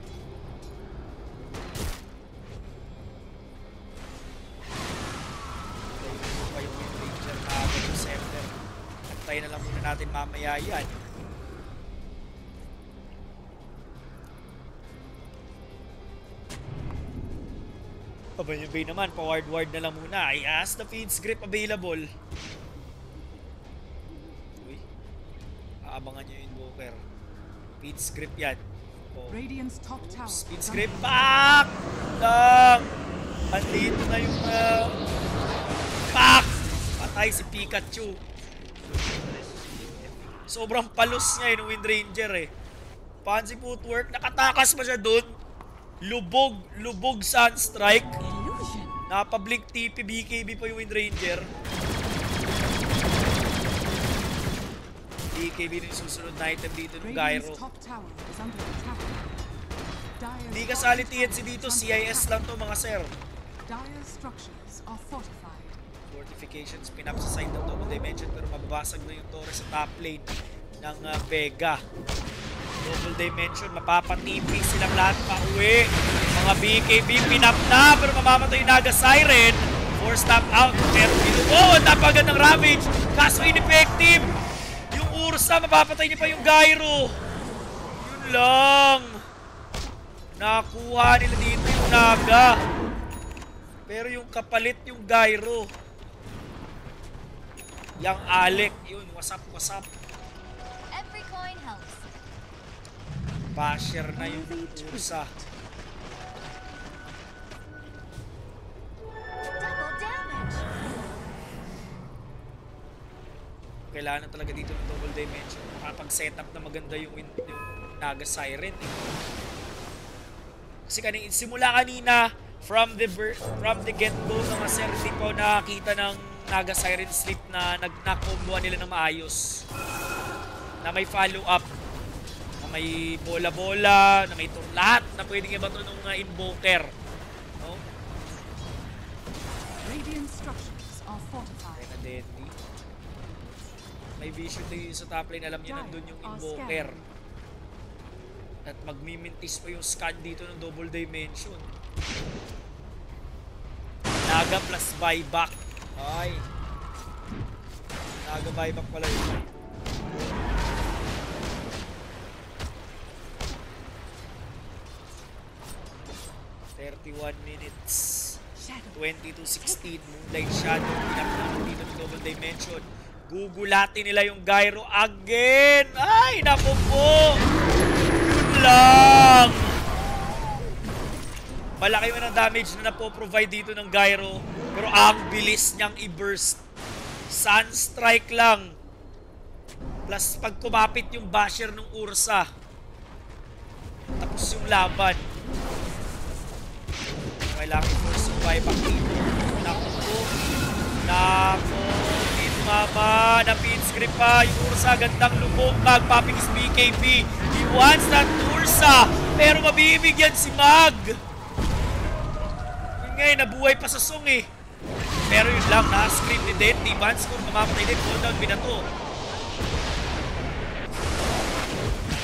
[SPEAKER 1] Antayin na lang muna natin mamaya yan. Aba yung Bay naman, pa-ward-ward na lang muna. I ask the feed script available. Uy. Aabangan nyo yung invoker. Feed script yan. Oh.
[SPEAKER 2] Radiant's top tower
[SPEAKER 1] Speed script back! Lang! Andito na yung uh, back! Patay si Pikachu. Sobrang palos niya yung Wind Ranger eh. Fancy footwork. Nakatakas pa siya dun. Lubog, lubog Sunstrike. Napablink TP, BKB pa yung Wind Ranger. BKB na yung susunod na item dito ng Gyro. Hindi kasali TNC dito, CIS lang to mga sir. Fortifications, pinap sa side ng double dimension pero mababasag na yung torre sa top lane ng uh, Vega. Double dimension, mapapatipi silang lahat pa uwi. Mga BKB, pinap na pero mamamatay yung Naga Siren. Four stop out, pero binuo ang tapagan ng Ravage. Kaso ineffective. Yung Ursa, mapapatay niya pa yung Gyro. Yun lang. Nakuha nila dito yung Naga. Pero yung kapalit yung gyro. Yang Alec, yun, wasap, wasap.
[SPEAKER 5] Every coin helps.
[SPEAKER 1] Basher na yung Ursa.
[SPEAKER 5] Double
[SPEAKER 1] Kailangan talaga dito ng double dimension. Makapag-setup na maganda yung, yung Naga Siren. Eh. Kasi kanina, simula kanina, from the from the get-go sir, di po nakakita ng Naga Siren Sleep na nag nakomboan nila ng maayos. Na may follow-up. Na may bola-bola, na may tur lahat na pwedeng ibato ng uh, invoker. May vision yun sa top lane. Alam niya nandun yung invoker. At magmimintis pa yung scan dito ng double dimension. Naga plus buyback. Ay. Naga buyback pala yun. Thirty-one minutes.
[SPEAKER 2] Shadow.
[SPEAKER 1] 20 to 16 Moonlight Shadow pinakita dito ng Double Dimension gugulatin nila yung Gyro again ay naku po yun lang malaki man ang damage na napo-provide dito ng Gyro pero ang bilis niyang i-burst Sunstrike lang plus pag kumapit yung basher ng Ursa tapos yung laban kailangan i-force yung buyback dito. Naku po. Naku. Hindi tumama. Na-pin script pa. Yung Ursa, gandang lubog. Mag-popping is BKB. He wants that Ursa. Pero mabibigyan si Mag. Yun nga eh, nabuhay pa sa song eh. Pero yun lang, na-script ni Dendy. Vanscore, mamamatay din. Cooldown, binato.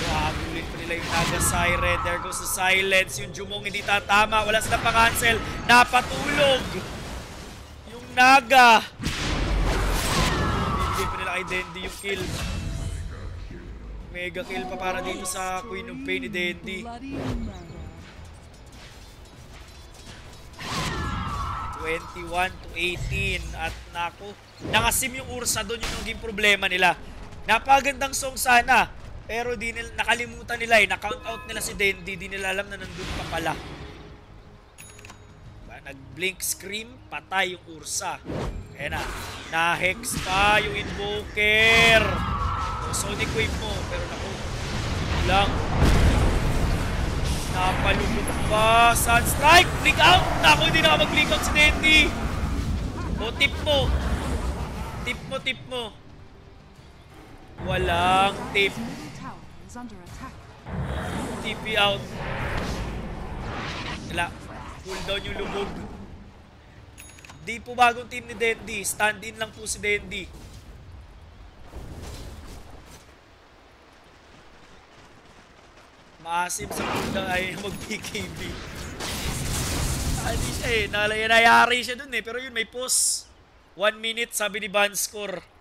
[SPEAKER 1] Habulin pa nila yung Naga Siren. There goes the silence. Yung Jumong hindi tatama. Wala silang pang-cancel. Napatulog. Yung Naga. Dendy yung kill. Mega kill pa para dito sa Queen of Pain ni Dendy.
[SPEAKER 2] Bloody murder.
[SPEAKER 1] 21 to 18 at nako nangasim yung Ursa doon yung naging problema nila napagandang song sana pero di nila, nakalimutan nila eh na-count out nila si Dendy di nila alam na nandun pa pala? Nag-blink scream patay yung Ursa kaya na na-hex pa yung Invoker so, Sonic Wave mo pero naku lang Napalubog pa. Sunstrike! Blink out! Naku, hindi na mag-blink out si Dendy. O, tip mo. Tip mo, tip mo. Walang tip. TP out. Wala. Cooldown yung lubog. Di po bagong team ni Dendy. Stand in lang po si Dendy. Maasim sa cooldown ay mag-BKB. Hindi siya eh. Nalayari siya dun eh. Pero yun, may pause. One minute, sabi ni Banscore.
[SPEAKER 3] score.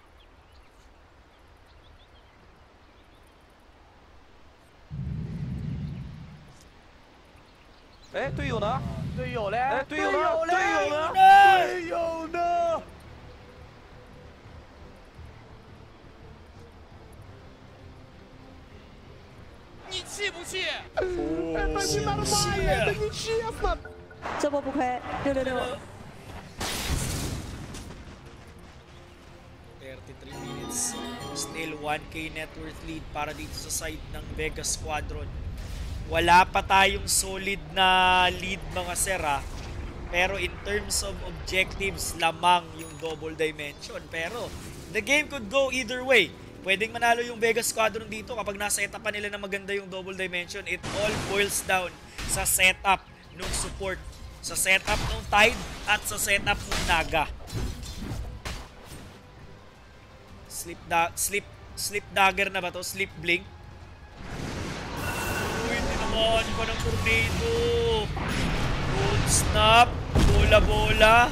[SPEAKER 3] Eh, tuyo na.
[SPEAKER 4] 队友嘞？
[SPEAKER 3] 哎，队友呢？队友呢？
[SPEAKER 4] 队友呢？你气不气？
[SPEAKER 1] 气不气
[SPEAKER 4] 你气死！
[SPEAKER 6] 这波不亏，六六六。
[SPEAKER 1] 33 minutes. Still 1k net worth lead para dito sa side ng Vega Squadron. Wala pa tayong solid na lead mga sir ha. Pero in terms of objectives, lamang yung double dimension. Pero the game could go either way. Pwedeng manalo yung Vega Squadron dito kapag nasa etapan nila na maganda yung double dimension. It all boils down sa setup ng support. Sa setup ng Tide at sa setup ng Naga. Sleep da sleep sleep dagger na ba to? Sleep blink. Tinamaan pa ng tornado. Good snap. Bola-bola.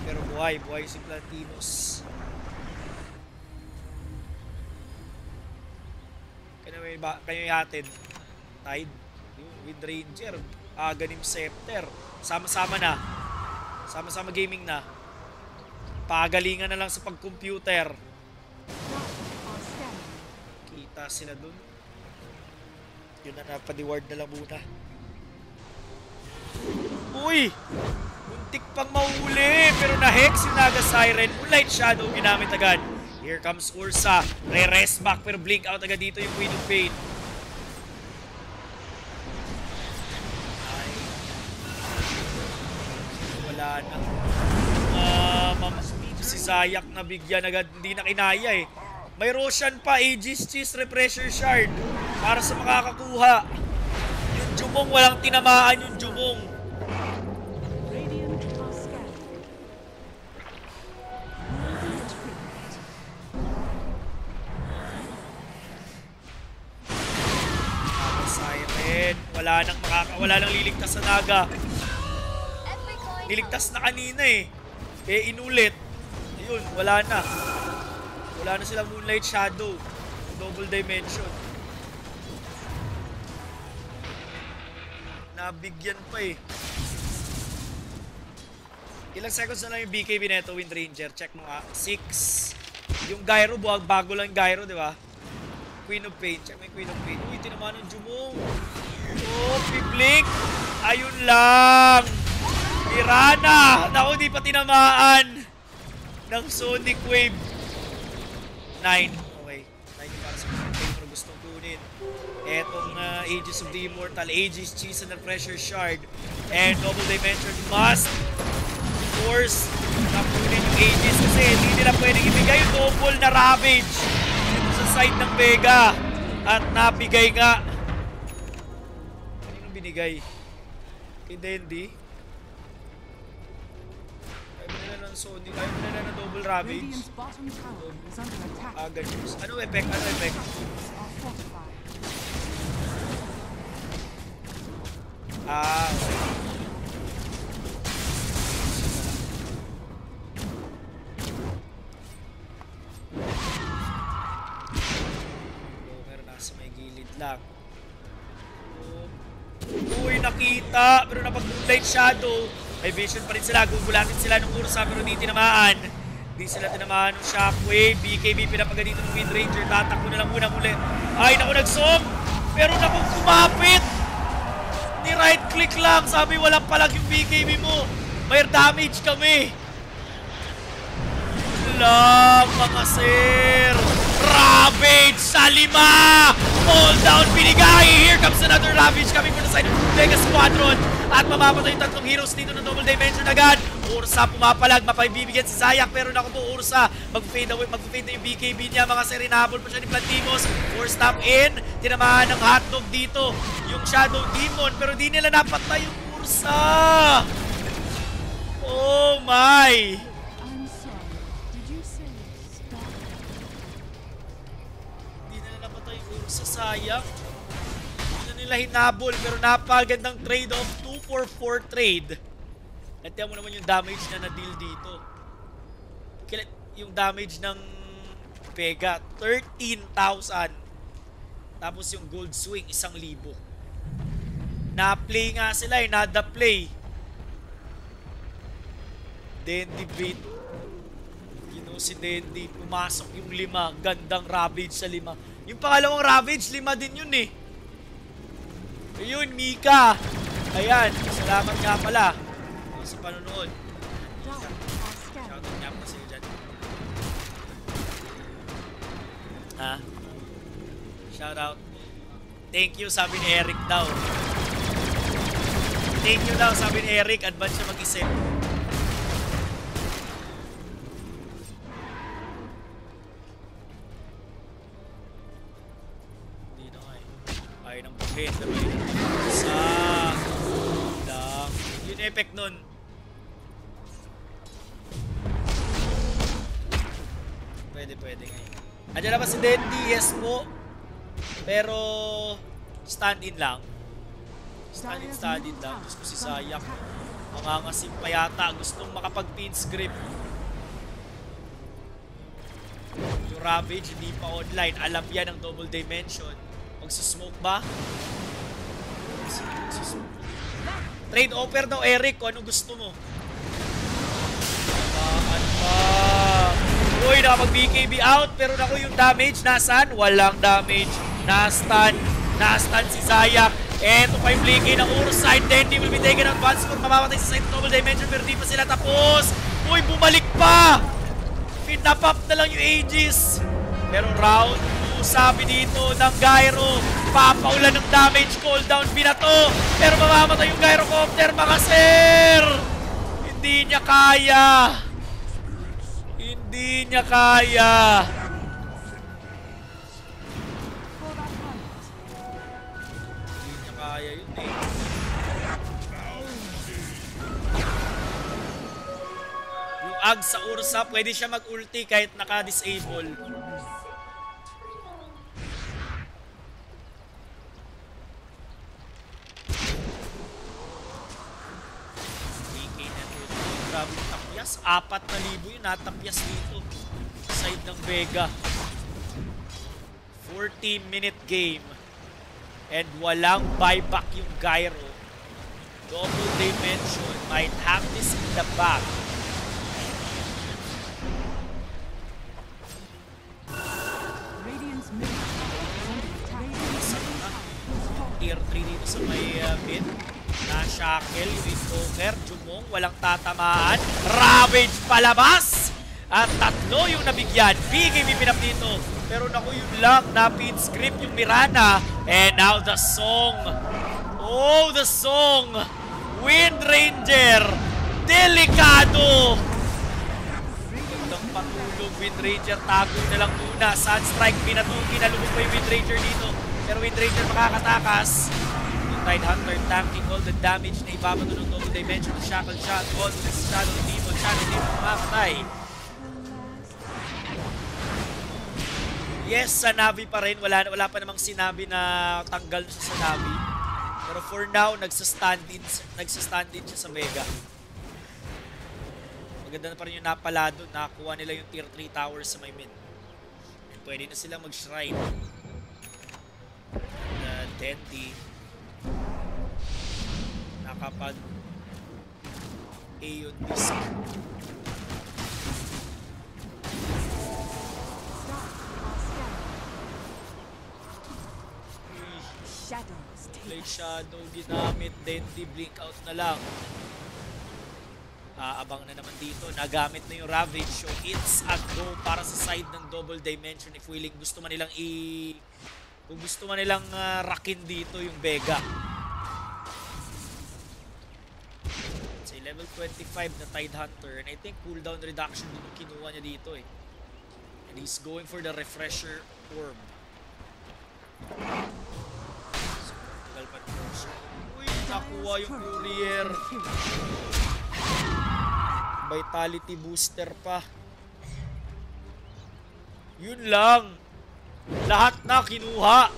[SPEAKER 1] Pero buhay, buhay si Plantinos. Kaya may ba, kayo yatid. Tide. With Ranger. Aganim Scepter. Sama-sama na. Sama-sama gaming na. Pagalingan na lang sa pag-computer. Kita sila dun. Yun na napadiward na lang muna. Uy! Muntik pang mahuli, pero na-hex yung Naga Siren. Moonlight Shadow ginamit agad. Here comes Ursa. Re-rest back, pero blink out agad dito yung Queen of Pain. Wala na. Mam- si Zayak na bigyan agad, hindi na kinaya eh. May Roshan pa, Aegis Cheese Repressure Shard para sa makakakuha. Yung Jumong, walang tinamaan yung Jumong. Siren, wala nang makaka, wala nang liligtas sa Naga. Niligtas na kanina eh. Eh, inulit. Ayun, wala na. Wala na sila Moonlight Shadow. Double Dimension. Nabigyan pa eh. Ilang seconds na lang yung BKB neto Wind Ranger. Check mo nga. 6. Yung Gyro, buwag bago lang Gyro, di ba? Queen of Pain. Check mo yung Queen of Pain. Uy, tinamaan ng Jumong. Oh, piblik. Ayun lang. Pirana! Naku, di pa tinamaan ng Sonic Wave. 9. Okay. 9 Etong uh, Aegis of the Immortal, Aegis Cheese and the Pressure Shard, and Double Dimension must force na kunin yung Aegis kasi hindi nila pwedeng ibigay yung double na Ravage dito sa side ng Vega. At nabigay nga. Kanino binigay? Kay Dendy? Ayaw nila ng Sonic, ayaw nila ng double Ravage.
[SPEAKER 2] Attack.
[SPEAKER 1] Ah, ganyan. Ano effect? Ano effect? Ah, okay. Longer nasa may gilid lang. Oh. Uy, nakita! Pero napag-moonlight shadow. May vision pa rin sila. Gugulatin sila ng kursa pero di tinamaan. Di sila tinamaan ng shockwave. BKB pinapaga dito ng Wind Ranger. Tatakbo na lang muna muli. Ay, naku, nag-song! Pero naku, kumapit! Ni right click lang. Sabi walang palag yung BKB mo. May damage kami. Lang mga sir. Ravage sa lima. Fall down binigay. Here comes another Ravage coming from the side of Vega Squadron. At mamamatay yung tatlong heroes dito ng double dimension agad. Ursa pumapalag, mapaibibigyan si Zayak pero naku Ursa, mag-fade away, mag-fade na yung BKB niya, mga sir, inahabol pa siya ni Plantimos, force stop in, tinamaan ng hotdog dito, yung Shadow Demon, pero di nila napatay yung Ursa! Oh my! Hindi nila napatay yung Ursa, sayang. Hindi na nila hinabol, pero napagandang trade-off, 2 for 4 trade. Nantiyan mo naman yung damage na na-deal dito. Kailan, yung damage ng Vega, 13,000. Tapos yung gold swing, 1,000. Na-play nga sila eh, nada play. Dendy beat. You si Dendy, pumasok yung lima, gandang Ravage sa lima. Yung pangalawang Ravage, lima din yun eh. Ayun, Mika. Ayan, salamat nga pala sa panonood. Ha? Shoutout. Thank you, sabi ni Eric daw. Thank you daw, sabi ni Eric. Advance siya mag-isip. Hindi na nga eh. Ayaw ng buhin. Sabay sa... Lang. Yun effect nun. Pwede, pwede ngayon. Andiyan na ba si Dendy? Yes po. Pero, stand-in lang. Stand-in, stand-in lang. Gusto ko si Sayak. Mangangasim pa yata. Gustong makapag-pin script. Yung Ravage, hindi pa online. Alam yan ng double dimension. Magsusmoke ba? Trade offer daw, Eric, kung anong gusto mo. naman pa. Uy, nakapag-BKB out. Pero naku, yung damage, nasaan? Walang damage. Nastan. Nastan si Zayak. Eto pa yung blinky ng. And then, will be taken advance for mamamatay sa side double dimension. Pero di pa sila tapos. Uy, bumalik pa. Pinapap na lang yung Aegis. Pero round 2, sabi dito ng Gyro. Papaulan ng damage cooldown. Binato. Pero mamamatay yung Gyrocopter, mga sir. Hindi niya kaya. Hindi niya kaya. Hindi niya kaya yun eh. Yung ag sa Ursa, pwede siya mag-ulti kahit naka-disable. Grabe na libo yun natapyas dito. Side ng Vega. 40 minute game. And walang buyback yung Gyro. Double Dimension might have this in the back. Tier 3 dito sa may uh, mid. Na-shackle, Invoker, Jumong, walang tatamaan. Ravage palabas! At tatlo yung nabigyan. Big yung pinap dito. Pero naku yun lang, na-feed script yung Mirana. And now the song. Oh, the song! Wind Ranger! Delikado! Gandang patulog, Wind Ranger, tago na lang muna. Sunstrike, pinatugi, nalubog pa yung Wind Ranger dito. Pero Wind Ranger makakatakas. Yung Tide Hunter tanking all the damage na ibabato ng double dimension. Shackle shot, the Shadow Demon, Shadow Demon makakatay. Yes, sa Navi pa rin. Wala, wala pa namang sinabi na tanggal sa Navi. Pero for now, nagsa-stand in, nagsa-stand in siya sa Vega. Maganda na pa rin yung napala doon. Nakakuha nila yung tier 3 towers sa may mid. Pwede na silang mag-shrine. And uh, Dendi nakapag Aeon Disc. Uy,
[SPEAKER 2] Shadows take
[SPEAKER 1] Play Shadow ginamit, Dendi blink out na lang. Aabang na naman dito. Nagamit na yung Ravage. So it's a go para sa side ng Double Dimension if willing. Gusto man nilang i... Kung gusto man nilang ah, rakin dito yung Vega. Say level 25 na Tide Hunter. And I think cooldown reduction din yung kinuha niya dito eh. And he's going for the Refresher Orb. So, tagal pa. Uy, nakuha yung Courier. Vitality booster pa. Yun lang. Lahat na kinuha.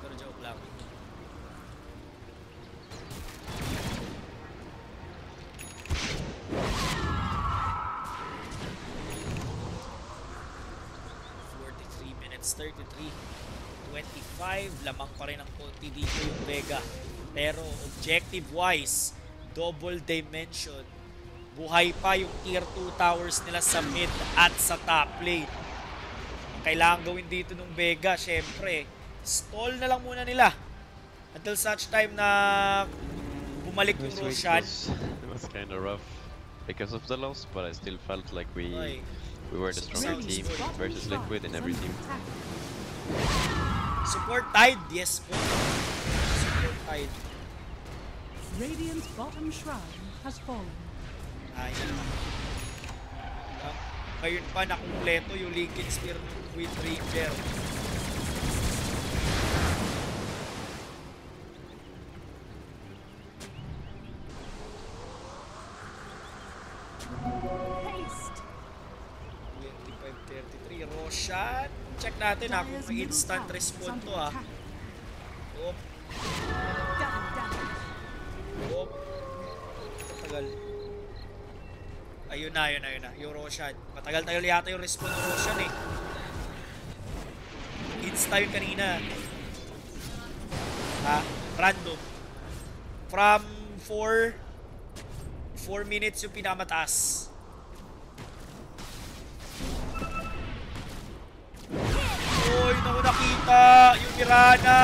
[SPEAKER 1] Pero joke lang. Minutes, 33. 25, lamang pa rin ang konti dito yung Vega. Pero objective-wise, double dimension, buhay pa yung tier 2 towers nila sa mid at sa top lane. Ang kailangan gawin dito ng Vega, syempre, stall na lang muna nila. Until such time na bumalik yung
[SPEAKER 7] This week
[SPEAKER 1] Roshan.
[SPEAKER 7] it was kind of rough because of the loss, but I still felt like we
[SPEAKER 1] Ay,
[SPEAKER 7] we were the stronger team versus Liquid in every team.
[SPEAKER 1] support Tide, yes po. Support Tide.
[SPEAKER 2] Radiant's bottom shrine has fallen.
[SPEAKER 1] Ayun. Ah, Ngayon pa nakumpleto yung Lincoln Spear with Ranger.
[SPEAKER 2] Haste!
[SPEAKER 1] 25-33. Roshan. Check natin ha kung may
[SPEAKER 2] middle
[SPEAKER 1] instant respawn to ha.
[SPEAKER 2] attack.
[SPEAKER 1] Op,
[SPEAKER 2] Double damage.
[SPEAKER 1] op. Matagal. Ayun na, ayun na, ayun na. Yung Roshan. Matagal-tagal yata yung respawn ng Roshan eh. Insta yun kanina. Ha? Random. From 4 4 minutes yung pinamataas. Uy, naku nakita! Yung Mirana!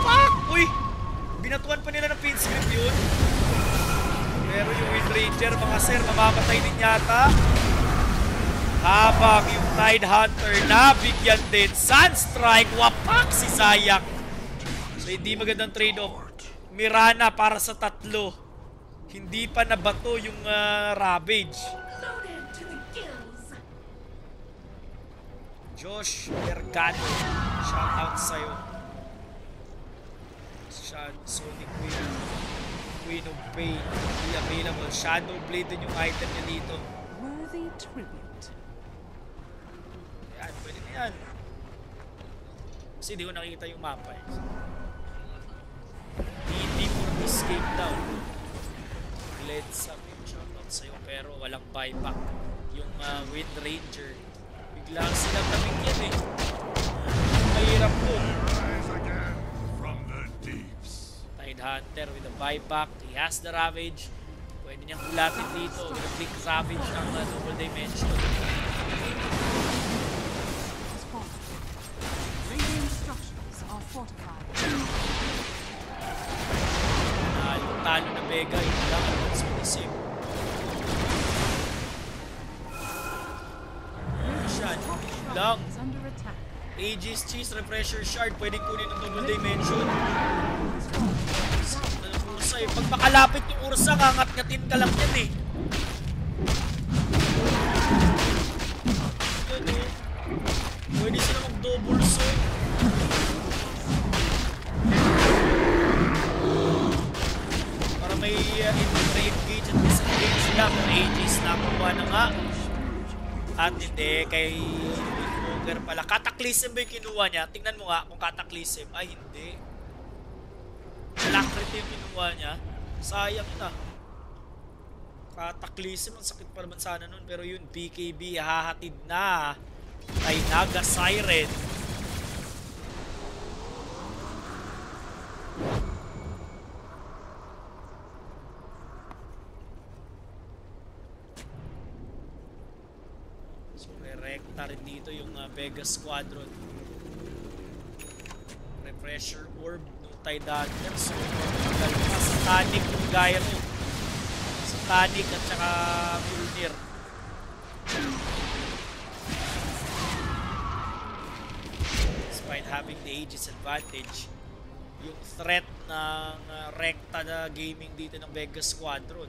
[SPEAKER 1] Fuck! Uy! Binatuan pa nila ng pin script yun. Pero yung Wind Ranger, mga sir, mamamatay din yata. Habang yung Tide Hunter nabigyan din. Sunstrike, wapak si Sayak. So hindi magandang trade-off. Mirana para sa tatlo. Hindi pa nabato yung ah, Ravage. Josh Mercado. Shout out sa'yo. Shad Sonic Queen. Queen of Pain. Hindi available. Shadow Blade din yung item niya dito.
[SPEAKER 2] Worthy tribute.
[SPEAKER 1] Yan, pwede na yan. Kasi di ko nakikita yung mapa eh. DD for escape daw. Up yung shoutout sa'yo pero walang buyback. Yung ah, Wind Ranger. Biglang silang nabigyan eh. Mahirap po. With a buyback. He has the Ravage. Pwede niyang ulatin dito with a big Ravage ng ah, double dimension. Vega. Yun lang ang expensive. Shot. Yun lang. Aegis Cheese, Refresher Shard. Pwedeng kunin ng double dimension. Ano Ursa eh. Pag makalapit yung Ursa, ngangat-ngatin ka lang yan eh. Yan eh. Pwede sila mag-double sword. Para may uh, engage at disengage sila. Aegis nakuha na nga. At hindi, kay Windmonger pala. Cataclysm ba yung kinuha niya? Tingnan mo nga kung Cataclysm. Ay, hindi. Alacrity yung kinuha niya. Sayang na. Cataclysm, ang sakit pa naman sana nun. Pero yun, BKB, hahatid na kay Naga Siren. Vega Squadron. Refresher Orb, no Tide Hunter. So, tagal pa sa Tanic yung Gyro. Sa Tanic at saka Mjolnir. Despite having the Aegis advantage, yung threat ng uh, recta na gaming dito ng Vega Squadron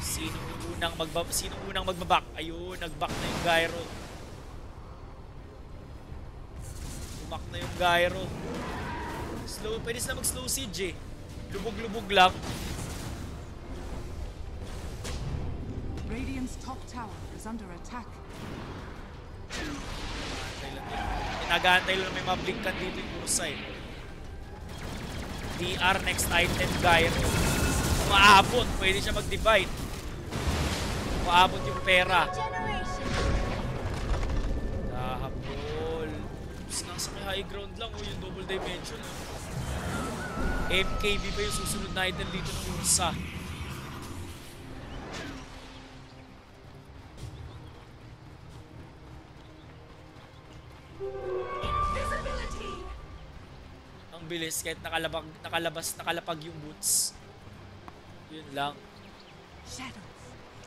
[SPEAKER 1] Sino unang magba sino unang magbabak? Ayun, nagback na yung gyro. Bumak na yung gyro. Slow, pwede sila mag-slow siege eh. Lubog-lubog lang.
[SPEAKER 2] Radiant's top tower is under attack.
[SPEAKER 1] Antay lang may mablikan dito yung Ursa eh. DR next item, gyro. Maabot, pwede siya mag-divide. Maabot yung pera. Dahabol. Tapos nasa may high ground lang oh, yung double dimension. Oh. MKB pa yung susunod na item dito ng Ursa. Ang bilis kahit nakalabag, nakalabas, nakalapag yung boots. Yun lang.
[SPEAKER 2] Shadows,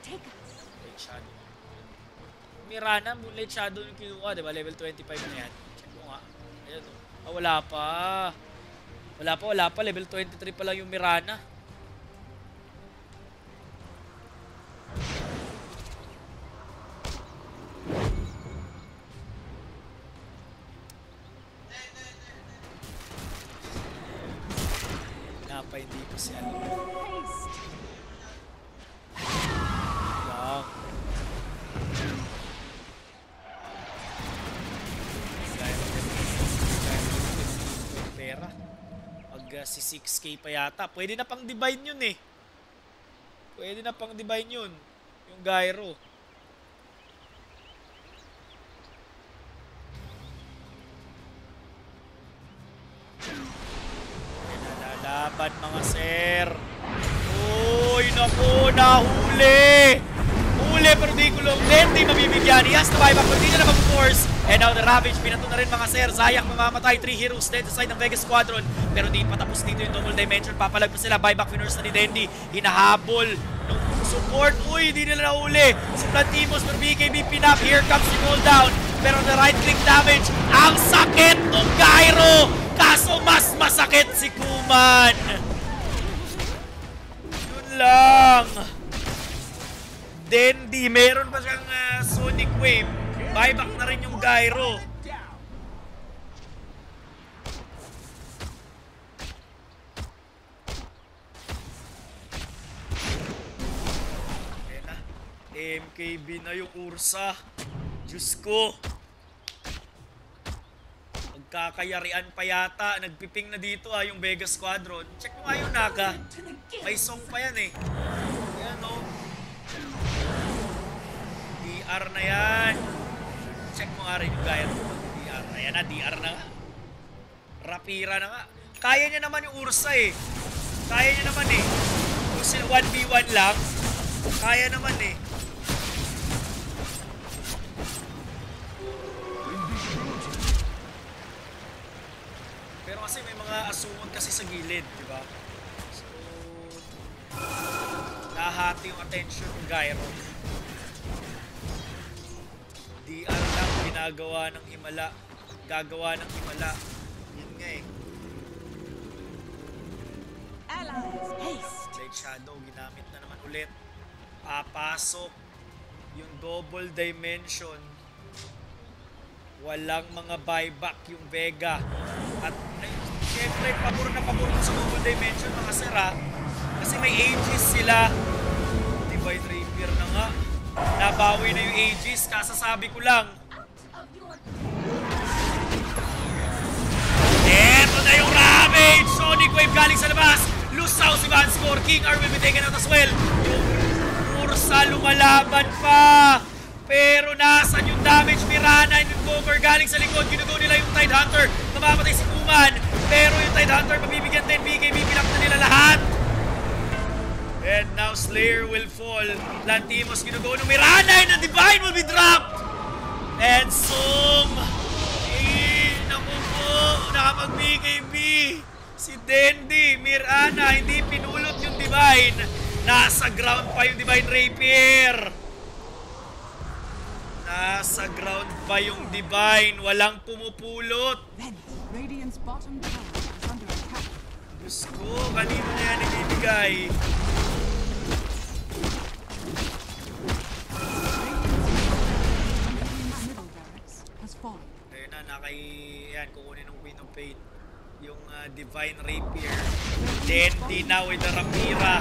[SPEAKER 2] take us.
[SPEAKER 1] Moonlight Shadow. Mirana, Moonlight Shadow yung kinuha, di ba? Level 25 na yan. Check mo nga. Ayan o. Ah, wala pa. Wala pa, wala pa. Level 23 pa lang yung Mirana. Yata. Pwede na pang divine yun eh. Pwede na pang divine yun. Yung gyro. Nalalaban mga sir. naku, nahuli! Huli, pero di kulong din, di mabibigyan. He has to buy back, pero di na mag-force. And now the Ravage, pinato na rin mga sir. Zayak mamamatay, 3 heroes dead side ng Vegas Squadron. Pero di patapos dito yung double dimension. Papalag pa sila, buyback winners na ni Dendi. Hinahabol nung support. Uy, di nila nahuli. Si Plantimos, pero BKB pinap. Here comes the cooldown. Pero the right click damage, ang sakit ng Gyro! Kaso mas masakit si Kuman. Yun lang. Dendi, meron pa siyang ah, Sonic Wave. Buyback na rin yung Gyro. Ayan na. MKB na yung Ursa. Diyos ko. Magkakayarian pa yata. Nagpiping na dito ah, yung Vega Squadron. Check mo nga yung Naka. May song pa yan eh. Ayan oh. DR na yan. Check mo nga rin yung gaya ng DR. Ayan na, DR na nga. Rapira na nga. Kaya niya naman yung Ursa eh. Kaya niya naman eh. Kung sila 1v1 lang, kaya naman eh. Pero kasi may mga asungod kasi sa gilid, di ba? So, nahati yung attention ng Gyro. Ginagawa ng Himala. Gagawa ng Himala. Yun nga eh.
[SPEAKER 2] Allies, haste.
[SPEAKER 1] Blade Shadow, ginamit na naman ulit. Papasok yung double dimension. Walang mga buyback yung Vega. At ay, syempre, pabor na pabor sa double dimension mga sira. Kasi may Aegis sila. Divine Rapier na nga. Nabawi na yung Aegis, kasasabi ko lang. Na yung Ravage! Sonic Wave galing sa labas! Lusaw si Van Score. King R will be taken out as well. Yung Ursa lumalaban pa. Pero nasan yung damage ni Rana and cover galing sa likod. Ginugo nila yung Tide Hunter. Namamatay si Kuman. Pero yung Tide Hunter mabibigyan din. BKB pinak na nila lahat. And now Slayer will fall. Lantimos ginugo ng Mirana and the Divine will be dropped. And Sum. Naku po. Nakapag-BKB. Si Dendi, Mirana, hindi pinulot yung Divine. Nasa ground pa yung Divine Rapier. Nasa ground pa yung Divine. Walang pumupulot. Diyos ko, kanino na yan ibibigay? Na, nakay... Yan, kukunin ng Queen of Pain. Yung ah, Divine Rapier. Dendi na with the Rapira.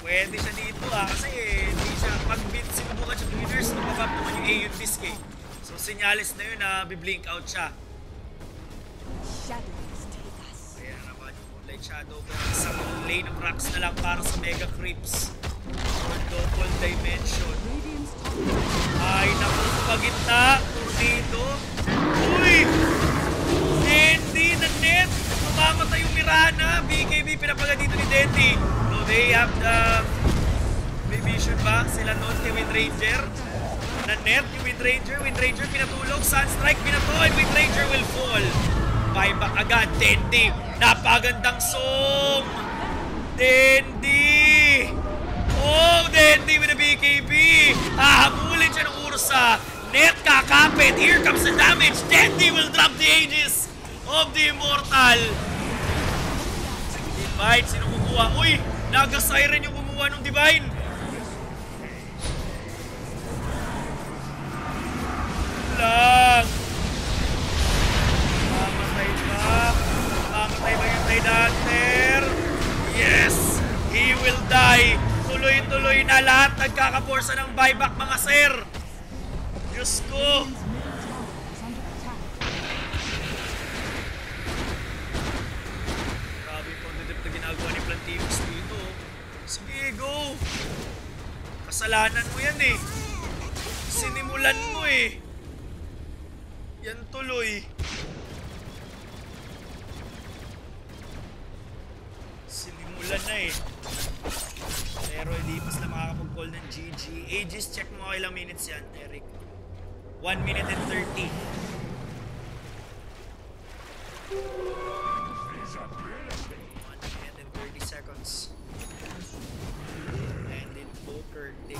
[SPEAKER 1] Pwede siya dito ah, kasi eh, hindi siya, pag sinubukan siya winners, nababab naman yung Aeon Disc eh. So, sinyalis na yun na biblink out siya. Ayan na naman yung Moonlight Shadow. Pero isang lane of rocks na lang para sa Mega Creeps. For double dimension. Ay, naku, pagitna. Tornado. Uy! Dendi na net. Mamamatay yung Mirana. BKB pinapaga dito ni Dendi. No, they have the... May vision ba? Sila noon kay Wind Ranger. Na net yung Wind Ranger. Wind Ranger pinatulog. Sunstrike pinatuloy. Wind Ranger will fall. Buyback agad. Dendi. Napagandang song. Dendi. Oh, Dendi with a BKB. Hahabulin siya ng Ursa. Net kakapit. Here comes the damage. Dendi will drop the Aegis of the Immortal. Divine, sino kukuha? Uy, Naga Siren yung kumuha ng Divine. Lang. Mamatay ba? Mamatay ba yung Hunter? Yes! He will die! Tuloy-tuloy na lahat nagkakaporsa ng buyback mga sir! Diyos ko! Grabe po ang na ginagawa ni Plantimos dito. Sige, go! Kasalanan mo yan eh. Sinimulan mo eh. Yan tuloy. Sinimulan na eh. Pero pa sila makakapag-call ng GG. Aegis, check mo ilang minutes yan, Eric. 1 minute and 30. One minute and 30 seconds. And in poker, take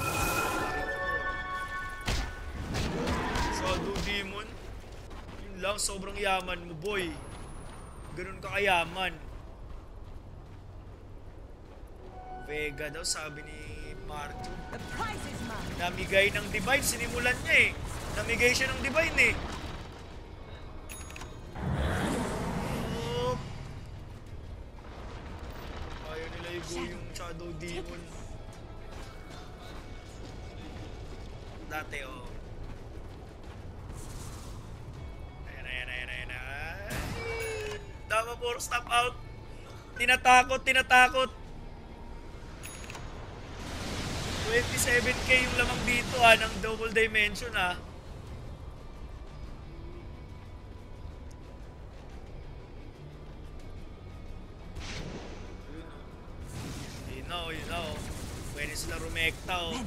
[SPEAKER 1] Shadow Demon. Yun lang, sobrang yaman mo, boy. Ganun ka kayaman. Vega daw, sabi ni
[SPEAKER 2] mine.
[SPEAKER 1] Namigay ng divine, sinimulan niya eh. Namigay siya ng divine eh. Ayaw nila igo yung Shadow Demon. Dati oh. Ayan, ayan, ayan, ayan. Tama po, stop out. Tinatakot, tinatakot. 27k yung lamang dito ah, ng double dimension ah. You know, you know. Pwede sila rumekta oh.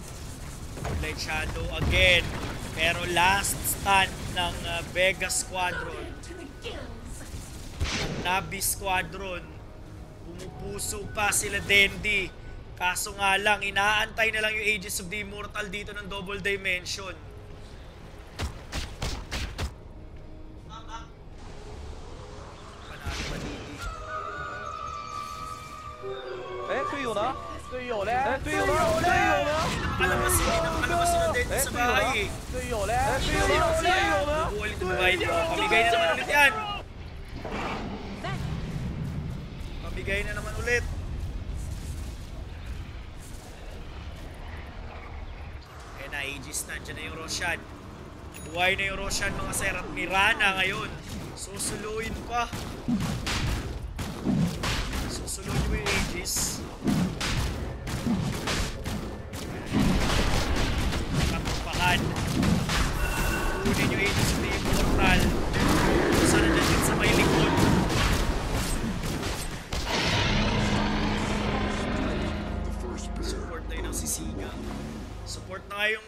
[SPEAKER 1] Light Shadow again. Pero last stand ng uh, Vega Squadron. Nabi Squadron. Pumupuso pa sila Dendi. Kaso nga lang, inaantay na lang yung Ages of the Immortal dito ng Double Dimension. Eh, tuyo na? Tuyo le?
[SPEAKER 3] Eh, tuyo na?
[SPEAKER 4] Tuyo na?
[SPEAKER 3] Napakalabas yun, sa bahay eh. Tuyo le?
[SPEAKER 1] Eh, tuyo. Ah. Pamigay na naman ulit yan. Pamigay na naman ulit. Eh na, Aegis na. Diyan na yung Roshan. Buhay na yung Roshan mga sir. At Mirana ngayon. Susuluin pa. Susuluin mo yung Aegis. Katupakan. Kunin yung Aegis of the Immortal. Sana dyan din sa may likod. Support na yun ang sisiga. Support na. Ano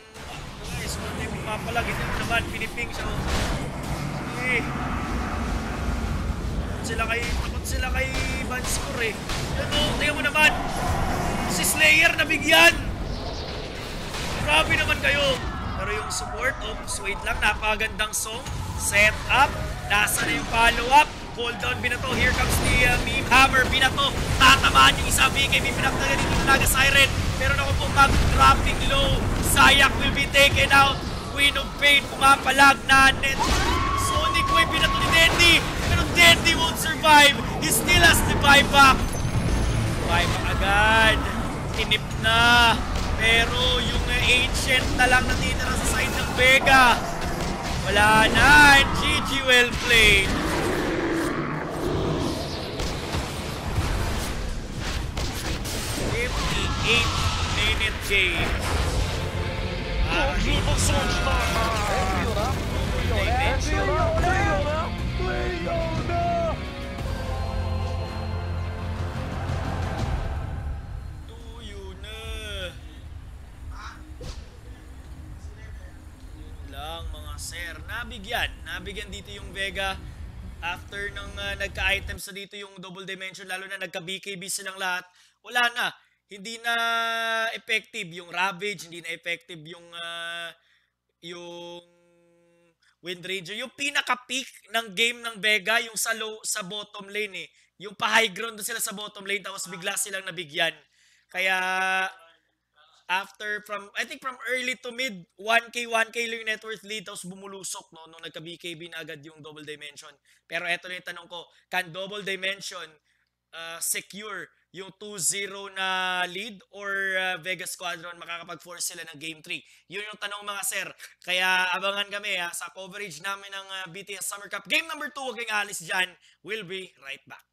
[SPEAKER 1] nga eh, support na yung pumapalag. Hindi mo naman, piniping siya. Sige. Takot sila kay... Takot sila kay Banskor eh. Yan o, tingnan mo naman. Si Slayer nabigyan. Grabe naman kayo. Pero yung support, oh, wait lang, napakagandang song. Set up, nasa na yung follow-up. Hold down, binato. Here comes the uh, meme hammer, binato. Tatamaan yung isa, BKB, pinaktagan dito yung Naga Siren. Pero naku po, mag-dropping low. Sayak will be taken out. Queen of Pain, pumapalag na net. Sonic Wave, binato ni Dendi. Pero Dendi won't survive. He still has the buyback. Buyback agad. Tinip na. Pero yung ancient na lang natitira sa side ng Vega. Wala na. And GG well played. Fifty-eight
[SPEAKER 4] Cage.
[SPEAKER 1] Conjuga Sonstar. Leona, Leona, Leona. sir. Nabigyan. Nabigyan dito yung Vega. After nang uh, ah, nagka-items na dito yung double dimension, lalo na nagka-BKB silang lahat, wala na. Hindi na effective yung Ravage, hindi na effective yung ah, yung Wind Ranger. Yung pinaka-peak ng game ng Vega, yung sa low, sa bottom lane eh. Yung pa-high ground doon sila sa bottom lane, tapos bigla silang nabigyan. Kaya, after from, I think from early to mid, 1K, 1K lang yung net worth lead, tapos bumulusok, no, nung nagka-BKB na agad yung double dimension. Pero eto na yung tanong ko, can double dimension uh, secure yung 2-0 na lead or uh, Vega Squadron makakapag-force sila ng Game 3? Yun yung tanong mga sir. Kaya abangan kami ha, sa coverage namin ng uh, BTS Summer Cup. Game number 2, huwag kayong alis dyan. We'll be right back.